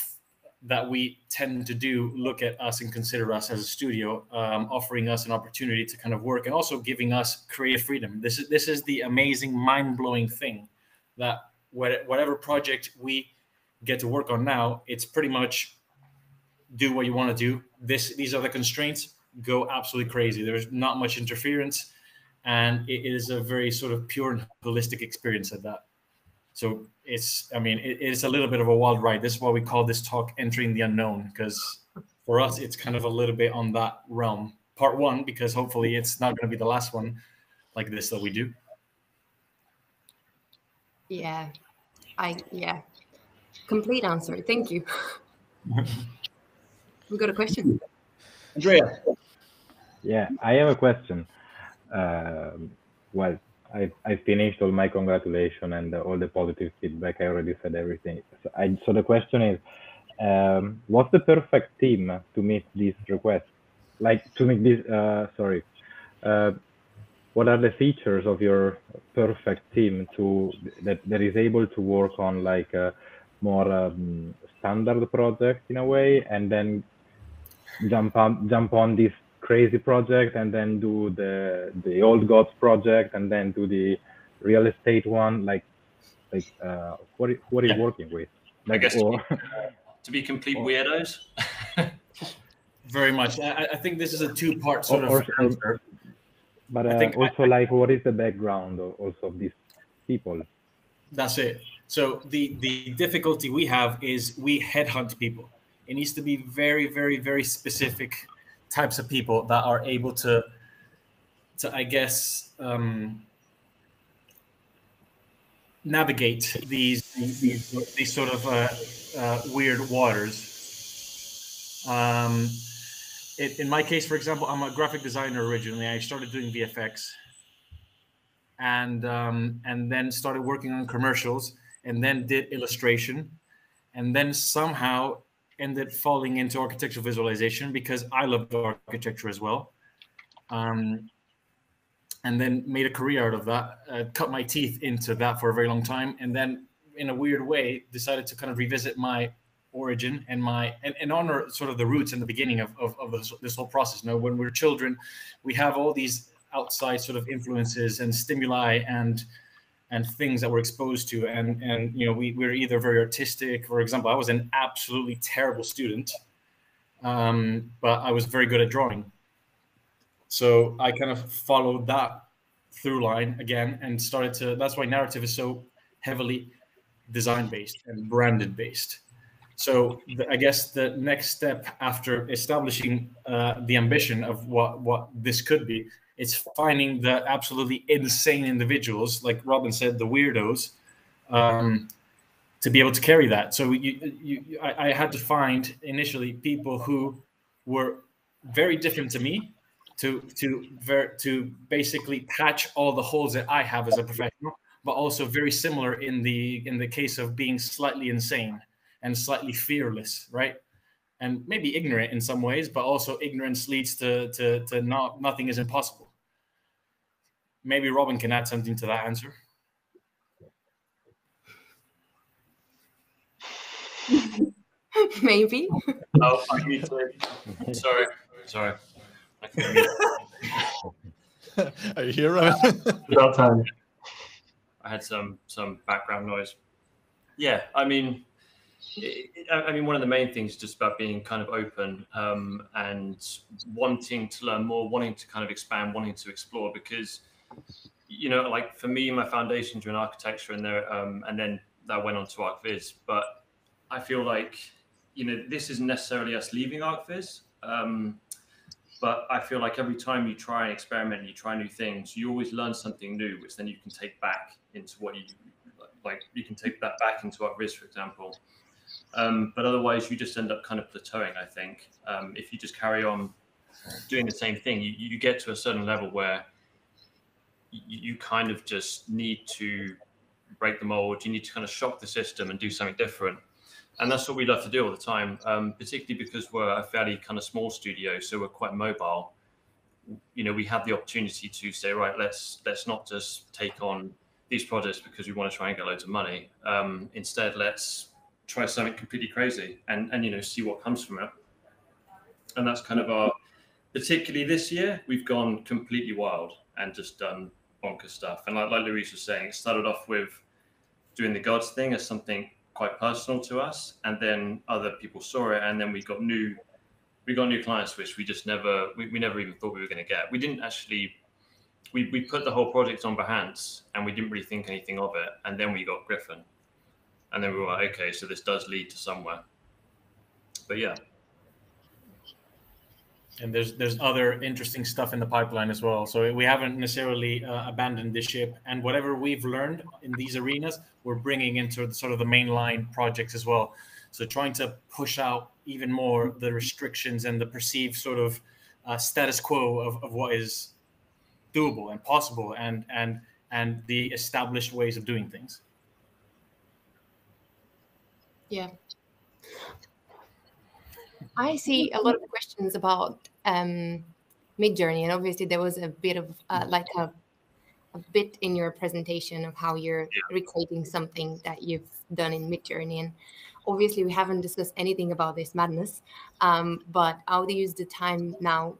that we tend to do look at us and consider us as a studio um, offering us an opportunity to kind of work and also giving us creative freedom. This is this is the amazing mind-blowing thing that whatever project we get to work on now it's pretty much do what you want to do. This these are the constraints. Go absolutely crazy. There's not much interference, and it is a very sort of pure and holistic experience at that. So it's I mean it, it's a little bit of a wild ride. This is why we call this talk entering the unknown because for us it's kind of a little bit on that realm. Part one because hopefully it's not going to be the last one like this that we do. Yeah, I yeah, complete answer. Thank you. we got a question. Andrea. Yeah, I have a question. Um well, I I finished all my congratulations and all the positive feedback. I already said everything. So, I, so the question is, um, what's the perfect team to meet this request? Like to meet this? Uh, sorry. Uh, what are the features of your perfect team to that, that is able to work on like a more um, standard project in a way, and then jump on jump on this crazy project and then do the the old gods project and then do the real estate one like like uh what what are you working with I guess to be, to be complete weirdos. Very much. I, I think this is a two-part or, sort of or- answer. but I uh, think I- also like what is the background of, also of these people That's it. So the the difficulty we have is we headhunt people. It needs to be very, very, very specific types of people that are able to to I guess um, navigate these these, these sort of uh, uh, weird waters. Um, it, in my case, for example, I'm a graphic designer originally. I started doing VFX and um, and then started working on commercials and then did illustration and then somehow ended falling into architectural visualization because I loved architecture as well. Um, and then made a career out of that, uh, cut my teeth into that for a very long time, and then in a weird way decided to kind of revisit my origin and my and, and honor sort of the roots and the beginning of, of, of this, this whole process. Know, when we're children, we have all these outside sort of influences and stimuli and and things that we're exposed to. And and you know we, we're either very artistic. For example i was an absolutely terrible student um, but i was very good at drawing. So i kind of followed that through line again and started to that's why Narrativ is so heavily design based and branded based so the, i guess the next step after establishing uh, the ambition of what what this could be it's finding the absolutely insane individuals, like Robin said, the weirdos, um, to be able to carry that. So you, you, I, I had to find initially people who were very different to me, to to ver, to basically patch all the holes that I have as a professional, but also very similar in the in the case of being slightly insane and slightly fearless, right? and maybe ignorant in some ways, but also ignorance leads to to, to not nothing is impossible. Maybe Robin can add something to that answer. Maybe. Oh, I need to. Sorry, sorry. I. Are you here, Robin? About time. I had some some background noise. Yeah, I mean, it, I I mean, one of the main things is just about being kind of open um, and wanting to learn more, wanting to kind of expand, wanting to explore. Because, you know, like for me, my foundations were in architecture, and there, um, and then that went on to ArchViz. But I feel like, you know, this isn't necessarily us leaving ArchViz. Um, but I feel like every time you try and experiment, you try new things, you always learn something new, which then you can take back into what you like. You can take that back into ArchViz, for example. Um, but otherwise, you just end up kind of plateauing. I think um, if you just carry on doing the same thing, you, you get to a certain level where you, kind of just need to break the mold. You need to kind of shock the system and do something different. And that's what we love to do all the time, um, particularly because we're a fairly kind of small studio, so we're quite mobile. You know, we have the opportunity to say, right, let's let's not just take on these projects because we want to try and get loads of money. Um, instead, let's try something completely crazy and and you know see what comes from it. And that's kind of our, particularly this year, we've gone completely wild and just done bonkers stuff. And like like Luis was saying, it started off with doing the gods thing as something quite personal to us and then other people saw it and then we got new we got new clients which we just never we, we never even thought we were going to get. We didn't actually we, we put the whole project on behance and we didn't really think anything of it and then we got Gryffin. And then we were like okay so this does lead to somewhere. But yeah and there's there's other interesting stuff in the pipeline as well. So we haven't necessarily uh, abandoned the ship, and whatever we've learned in these arenas, we're bringing into the, sort of the mainline projects as well. So trying to push out even more the restrictions and the perceived sort of uh, status quo of, of what is doable and possible, and and and the established ways of doing things. Yeah. I see a lot of questions about um, Midjourney, and obviously there was a bit of uh, like a, a bit in your presentation of how you're recreating something that you've done in Midjourney, and obviously we haven't discussed anything about this madness, um, but I'll use the time now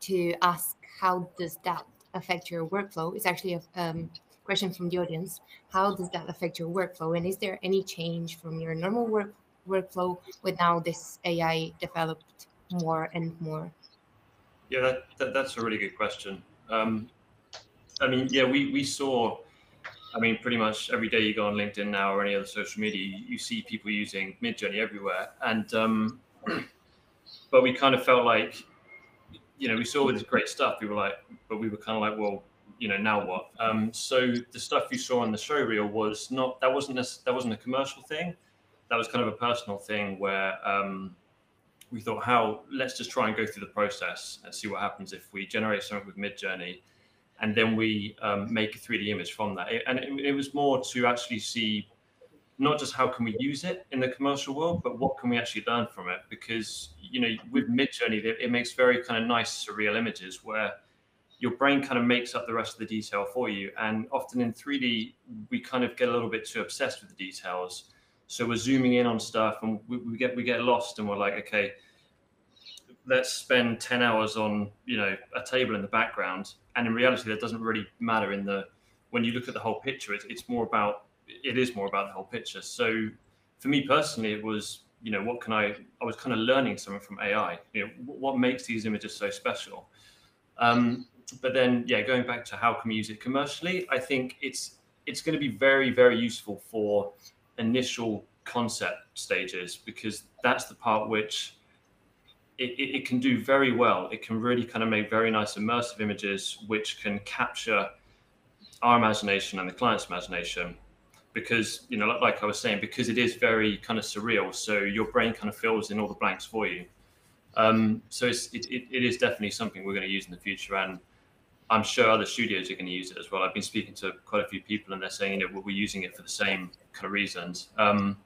to ask how does that affect your workflow? It's actually a um, question from the audience. How does that affect your workflow, and is there any change from your normal work workflow with now this AI developed more and more? Yeah, that, that that's a really good question. Um, I mean, yeah, we, we saw, I mean, pretty much every day you go on LinkedIn now or any other social media, you, you see people using Midjourney everywhere. And, um, but we kind of felt like, you know, we saw all this great stuff. We were like, but we were kind of like, well, you know, now what? Um, so the stuff you saw on the show reel was not, that wasn't, a, that wasn't a commercial thing that was kind of a personal thing where um, we thought, how let's just try and go through the process and see what happens if we generate something with Midjourney, and then we um, make a 3D image from that. It, and it, it, was more to actually see not just how can we use it in the commercial world, but what can we actually learn from it? Because you know, with Midjourney, it, it makes very kind of nice surreal images where your brain kind of makes up the rest of the detail for you. And often in 3D, we kind of get a little bit too obsessed with the details so we're zooming in on stuff, and we, we get we get lost, and we're like, okay, let's spend 10 hours on you know a table in the background. And in reality that doesn't really matter in the when you look at the whole picture it's, it's more about it is more about the whole picture. So for me personally it was you know what can i i was kind of learning something from ai you know what makes these images so special? Um, but then yeah going back to how can we use it commercially i think it's it's going to be very very useful for initial concept stages because that's the part which it, it, it, can do very well. It can really kind of make very nice immersive images which can capture our imagination and the client's imagination because you know like i was saying because it is very kind of surreal so your brain kind of fills in all the blanks for you um, so it's, it, it, it is definitely something we're going to use in the future and I'm sure other studios are going to use it as well. I've been speaking to quite a few people, and they're saying, you know, we're using it for the same kind of reasons. Um,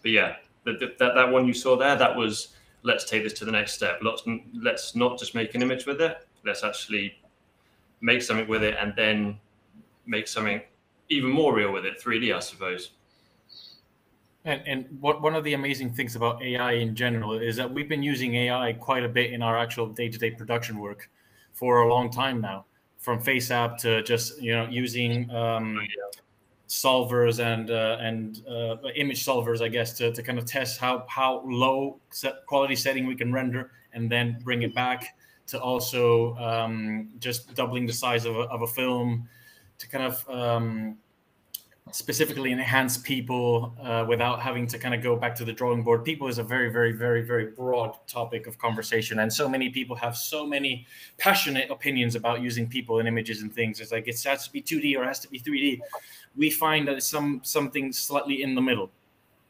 but yeah, the, that that one you saw there, that was let's take this to the next step. Let's let's not just make an image with it. Let's actually make something with it, and then make something even more real with it, 3D, I suppose. And, and what one of the amazing things about AI in general is that we've been using AI quite a bit in our actual day-to-day production work for a long time now from FaceApp to just you know using um, solvers and uh, and uh, image solvers, I guess, to, to kind of test how how low set quality setting we can render and then bring it back to also um, just doubling the size of a, of a film to kind of um, specifically enhance people uh, without having to kind of go back to the drawing board. People is a very, very, very, very broad topic of conversation, and so many people have so many passionate opinions about using people and images and things. It's like it has to be 2D or it has to be 3D. We find that it's some something slightly in the middle,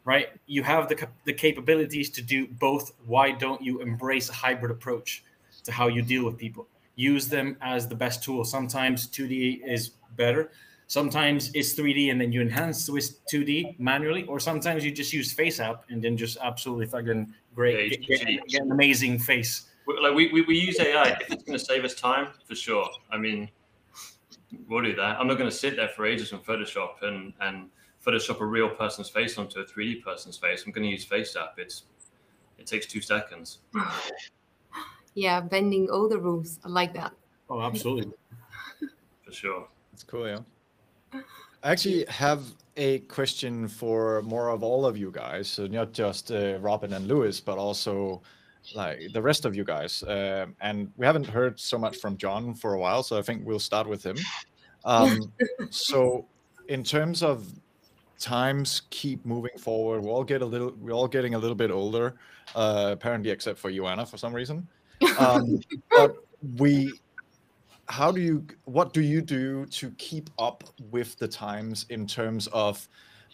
right? You have the the capabilities to do both. Why don't you embrace a hybrid approach to how you deal with people? Use them as the best tool. Sometimes 2D is better Sometimes it's 3D and then you enhance with 2D manually, or sometimes you just use face FaceApp and then just absolutely fucking great, yeah, get, get, get, an amazing face. Like we, we, we use AI if it's going to save us time for sure. I mean, we'll do that. I'm not going to sit there for ages in Photoshop and and Photoshop a real person's face onto a 3D person's face. I'm going to use FaceApp. It's it takes two seconds. yeah, bending all the rules. I like that. Oh, absolutely. for sure. It's cool, yeah. I actually have a question for more of all of you guys. So not just uh, Robin and Luis, but also like the rest of you guys. Uh, and we haven't heard so much from John for a while, so I think we'll start with him. Um, so, in terms of times keep moving forward, we all get a little, we're all getting a little bit older. Uh, apparently, except for Ioanna for some reason. Um, but we, how do you, what do you do to keep up with the times in terms of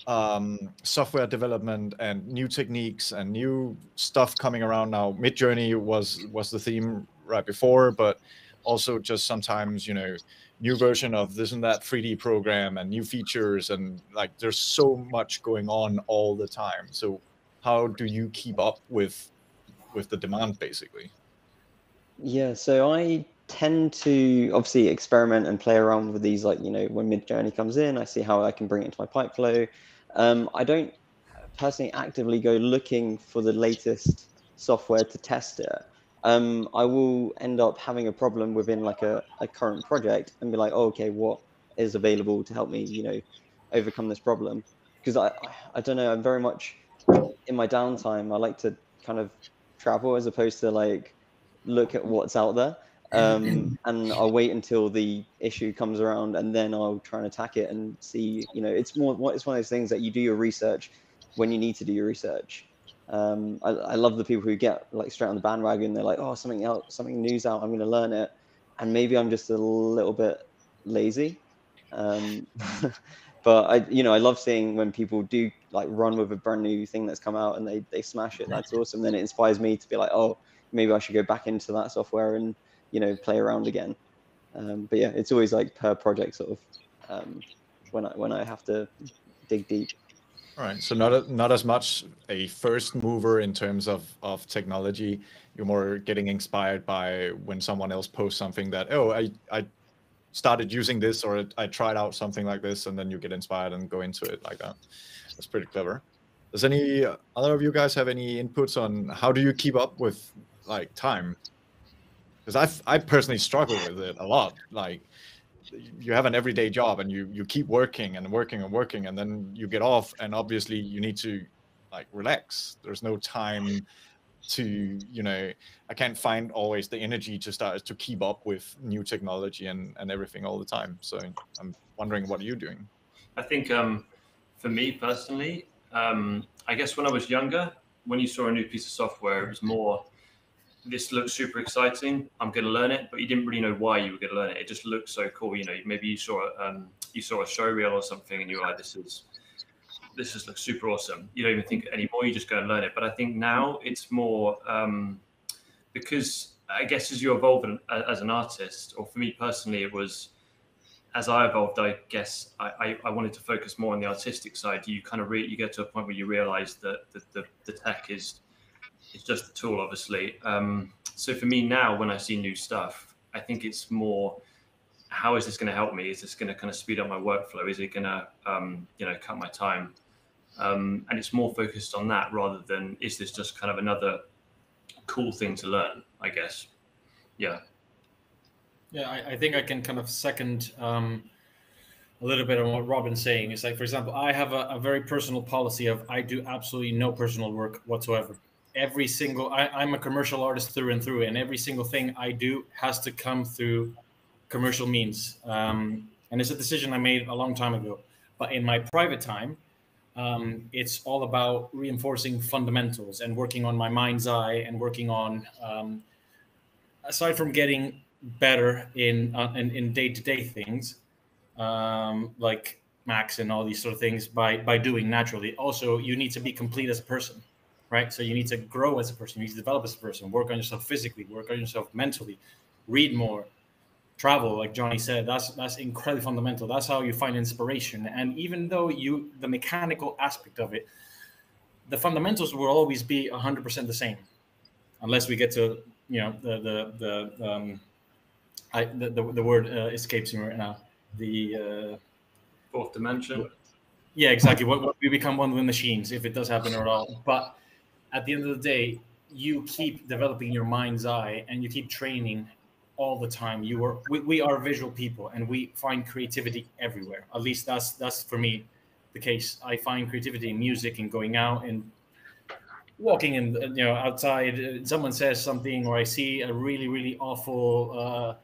um, software development and new techniques and new stuff coming around now? Midjourney was was the theme right before, but also just sometimes you know new version of this and that 3D program and new features and like there's so much going on all the time. So how do you keep up with with the demand basically? Yeah, so I tend to obviously experiment and play around with these like you know when Midjourney comes in, I see how I can bring it into my pipe flow. Um, I don't personally actively go looking for the latest software to test it um, I will end up having a problem within like a, a current project and be like, oh, okay, what is available to help me, you know, overcome this problem? Because I, I, I don't know, I'm very much in my downtime. I like to kind of travel as opposed to like look at what's out there. Um, and I'll wait until the issue comes around and then I'll try and attack it and see, you know, it's more, it's one of those things that you do your research when you need to do your research. Um, I, I, love the people who get like straight on the bandwagon. They're like, oh, something else, something new's out. I'm going to learn it. And maybe I'm just a little bit lazy. Um, but I, you know, I love seeing when people do like run with a brand new thing that's come out and they, they smash it. That's awesome. Then it inspires me to be like, oh, maybe I should go back into that software and, you know, play around again. Um, but yeah, it's always like per project sort of um, when I, when I have to dig deep. Right, so not not as much a first mover in terms of of technology. You're more getting inspired by when someone else posts something that oh I I started using this or I tried out something like this, and then you get inspired and go into it like that. That's pretty clever. Does any other of you guys have any inputs on how do you keep up with like time? Because I I personally struggle with it a lot. Like you have an everyday job and you you keep working and working and working and then you get off and obviously you need to like relax. There's no time to you know i can't find always the energy to start to keep up with new technology and and everything all the time. So i'm wondering what are you doing. I think um for me personally um i guess when i was younger when you saw a new piece of software it was more this looks super exciting. I'm going to learn it, but you didn't really know why you were going to learn it. It just looked so cool. You know, maybe you saw um, you saw a show reel or something, and you were like, "This is this just looks super awesome." You don't even think anymore. You just go and learn it. But I think now it's more um, because I guess as you evolve as an artist, or for me personally, it was as I evolved. I guess I, I, I wanted to focus more on the artistic side. You kind of re- you get to a point where you realize that the, the, the tech is it's just a tool, obviously. Um, so for me now, when I see new stuff, I think it's more how is this going to help me? Is this going to kind of speed up my workflow? Is it going to, um, you know, cut my time? Um, and it's more focused on that rather than is this just kind of another cool thing to learn? I guess. Yeah. Yeah, I, I think I can kind of second um, a little bit on what Robin's saying. It's like, for example, I have a, a very personal policy of I do absolutely no personal work whatsoever every single I, am a commercial artist through and through and every single thing i do has to come through commercial means. Um, and it's a decision i made a long time ago. But in my private time um, it's all about reinforcing fundamentals and working on my mind's eye and working on um, aside from getting better in uh, in, in day-to-day things um, like max and all these sort of things by by doing naturally. Also you need to be complete as a person right? So you need to grow as a person, you need to develop as a person, work on yourself physically, work on yourself mentally, read more, travel, like Johnny said. That's that's incredibly fundamental. That's how you find inspiration. And even though you the mechanical aspect of it, the fundamentals will always be 100% the same, unless we get to you know the the the um, I the the, the word uh, escapes me right now. The uh, fourth dimension. Yeah, exactly. What, what we become one with machines if it does happen at all. But at the end of the day, you keep developing your mind's eye and you keep training all the time. You are we, we are visual people and we find creativity everywhere. At least that's that's for me the case. I find creativity in music and going out and walking in you know outside. Someone says something or I see a really really awful. Uh,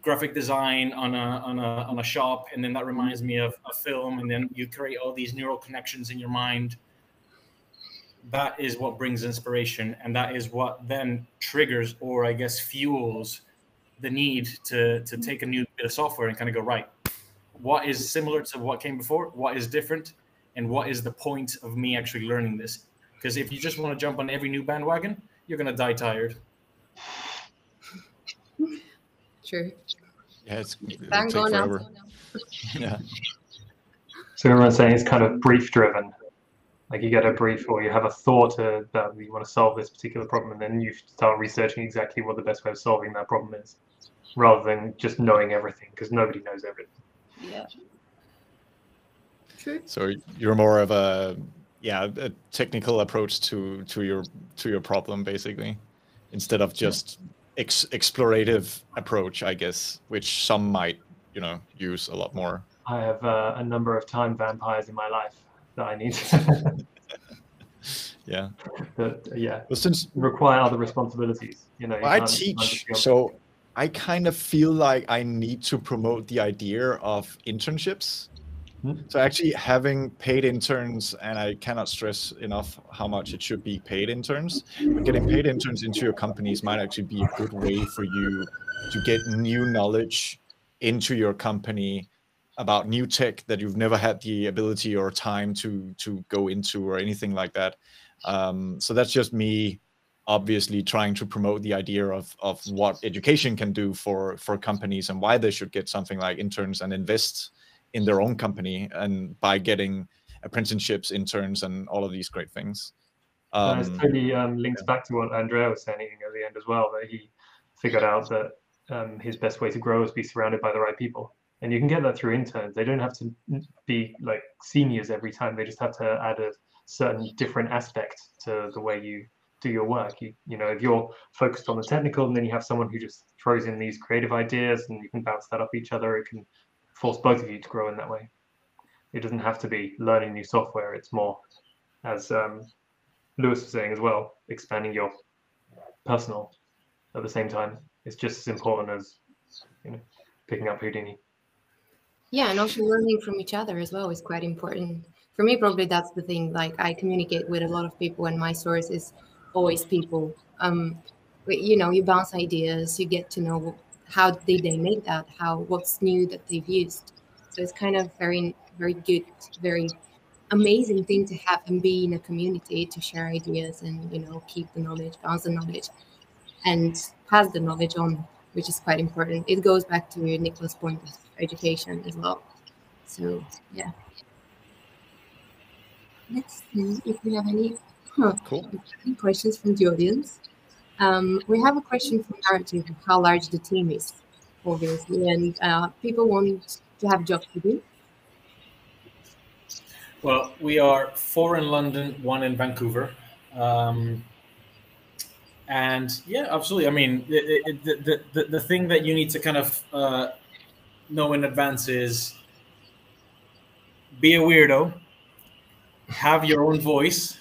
graphic design on a, on a on a shop and then that reminds me of a film and then you create all these neural connections in your mind that is what brings inspiration and that is what then triggers or i guess fuels the need to to take a new bit of software and kind of go right what is similar to what came before what is different and what is the point of me actually learning this because if you just want to jump on every new bandwagon you're going to die tired True. Yeah, it's Bang it'll take forever. yeah. So everyone's saying it's kind of brief driven. Like you get a brief or you have a thought uh, that you want to solve this particular problem, and then you start researching exactly what the best way of solving that problem is, rather than just knowing everything, because nobody knows everything. Yeah. True. So you're more of a yeah a technical approach to to your to your problem basically, instead of just ex- explorative approach, I guess, which some might you know use a lot more. I have uh, a number of time vampires in my life that I need Yeah. that yeah Well, since require other responsibilities. You know, you I can't- you can't teach, just be on- so I kind of feel like I need to promote the idea of internships. Hmm? So actually having paid interns, and I cannot stress enough how much it should be paid interns. But getting paid interns into your companies might actually be a good way for you to get new knowledge into your company about new tech that you've never had the ability or time to to go into or anything like that. Um, so that's just me obviously trying to promote the idea of of what education can do for for companies and why they should get something like interns and invest in their own company and by getting apprenticeships interns and all of these great things um, totally um, links back to what Andrea was saying at the end as well, that he figured out that um, his best way to grow is be surrounded by the right people. And you can get that through interns. They don't have to be like seniors every time. They just have to add a certain different aspect to the way you do your work. You, you know, if you're focused on the technical and then you have someone who just throws in these creative ideas and you can bounce that off each other, it can force both of you to grow in that way. It doesn't have to be learning new software. It's more, as um, Luis was saying as well, expanding your personal at the same time. It's just as important as you know picking up Houdini. Yeah, and also learning from each other as well is quite important. For me, probably that's the thing. Like I communicate with a lot of people, and my source is always people. Um, but, you know, you bounce ideas, you get to know how did they make that, how what's new that they've used. So it's kind of very, very good, very amazing thing to have and be in a community to share ideas and you know keep the knowledge, bounce the knowledge, and pass the knowledge on, which is quite important. It goes back to Nicklas' point education as well. So yeah. Let's see if we have any, huh, cool. any questions from the audience. Um, we have a question from Narrativ of how large the team is, obviously, and uh, people want to have jobs to do. Well, we are four in London, one in Vancouver. Um, and yeah, absolutely. I mean, it, it, the, the, the, the thing that you need to kind of uh, know in advance is be a weirdo, have your own voice,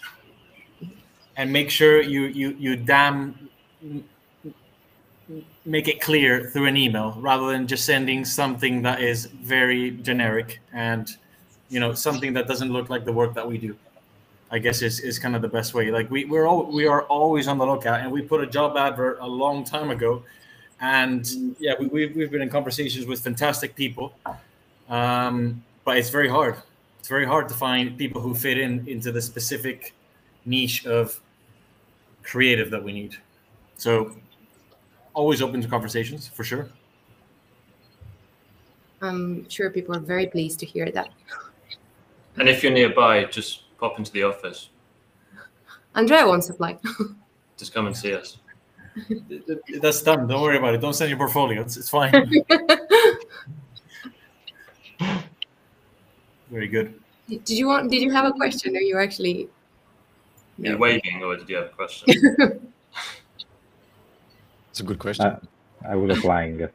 and make sure you, you, you damn make it clear through an email rather than just sending something that is very generic and you know something that doesn't look like the work that we do. I guess is, is kind of the best way. Like we, we're all we are always on the lookout and we put a job advert a long time ago and yeah we, we've, we've been in conversations with fantastic people um, but it's very hard it's very hard to find people who fit in into the specific niche of creative that we need so always open to conversations for sure I'm sure people are very pleased to hear that. And if you're nearby, just pop into the office. Andrea wants to apply. Just come and see us. that's done don't worry about it don't send your portfolio it's, it's fine very good did you want? Did you have a question, or you actually? Are you waving, or did you have a question? it's a good question Uh, I was applying.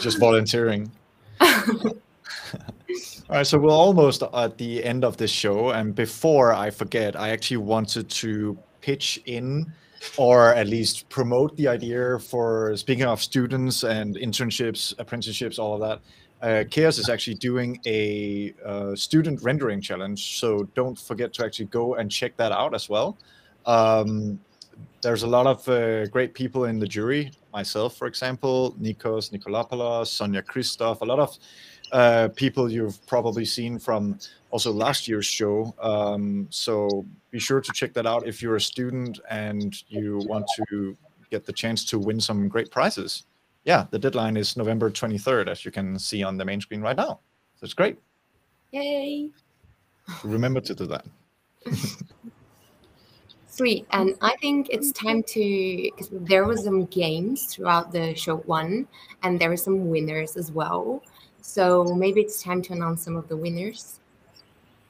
just volunteering all right so we're almost at the end of this show and before i forget i actually wanted to pitch in or at least promote the idea for speaking of students and internships apprenticeships all of that uh, Chaos is actually doing a uh, student rendering challenge. So don't forget to actually go and check that out as well. Um, there's a lot of uh, great people in the jury. Myself, for example, Nikos Nikolopoulos, Sonia Christoph, a lot of uh, people you've probably seen from also last year's show. Um, so be sure to check that out if you're a student and you want to get the chance to win some great prizes. Yeah, the deadline is November 23rd, as you can see on the main screen right now. So it's great. Yay! Remember to do that. Sweet. And I think it's time to, because there was some games throughout the show one, and there were some winners as well. So maybe it's time to announce some of the winners.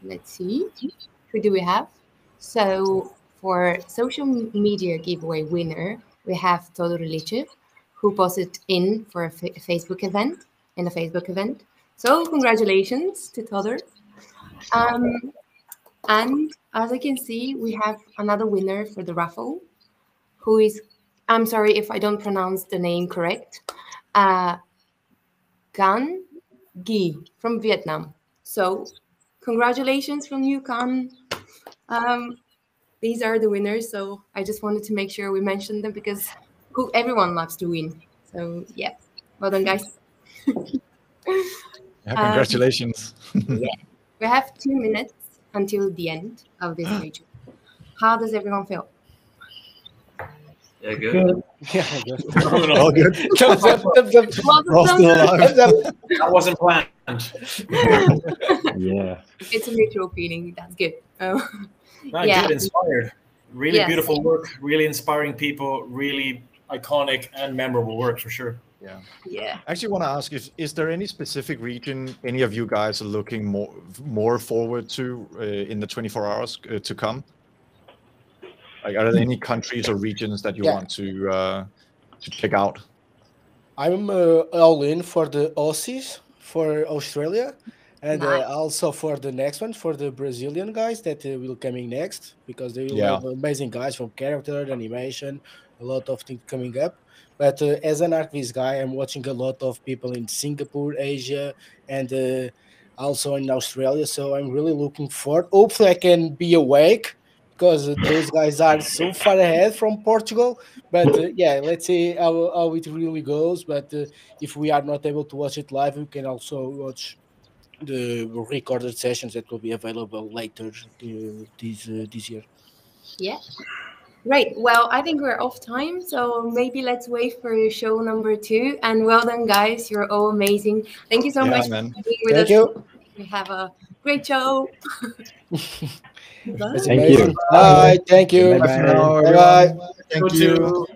Let's see. Who do we have? So for social media giveaway winner, we have Todor Lichev, who posted in for a, fa- Facebook event, in a Facebook event. So congratulations to Todor. Um, and as I can see, we have another winner for the raffle, who is, I'm sorry if I don't pronounce the name correct, uh, Gan Gi from Vietnam. So congratulations from Gan. Um, these are the winners. So I just wanted to make sure we mentioned them because who everyone loves to win. So yeah, well done, guys. Yeah, congratulations. yeah, we have two minutes until the end of this major. How does everyone feel? Yeah, good. Yeah, good. All good. Thumbs up, thumbs up. We're all still alive. That wasn't planned. Yeah. It's a mutual feeling. That's good. Oh, Not yeah. good, inspired. Really Yes. beautiful work, really inspiring people, really iconic and memorable work for sure. Yeah. Yeah. I actually want to ask is is there any specific region any of you guys are looking more more forward to uh, in the 24 hours uh, to come? Like, are there any countries or regions that you Yeah. want to uh, to check out? I'm uh, all in for the Aussies for Australia, and Nice. uh, also for the next one for the Brazilian guys that uh, will coming next because they will Yeah. have amazing guys from character animation, a lot of things coming up. But uh, as an ArchViz guy, I'm watching a lot of people in Singapore, Asia, and uh, also in Australia. So I'm really looking forward. Hopefully, I can be awake because those guys are so far ahead from Portugal. But uh, yeah, let's see how, how it really goes. But uh, if we are not able to watch it live, we can also watch the recorded sessions that will be available later uh, this uh, this year. Yeah. Right. Well, I think we're off time, so maybe let's wait for show number two. And well done, guys. You're all amazing. Thank you so Yeah, much man. for being with Thank us. you. We have a great show. Bye. Thank you. Bye. Thank you. Bye Bye. Bye bye. Thank you.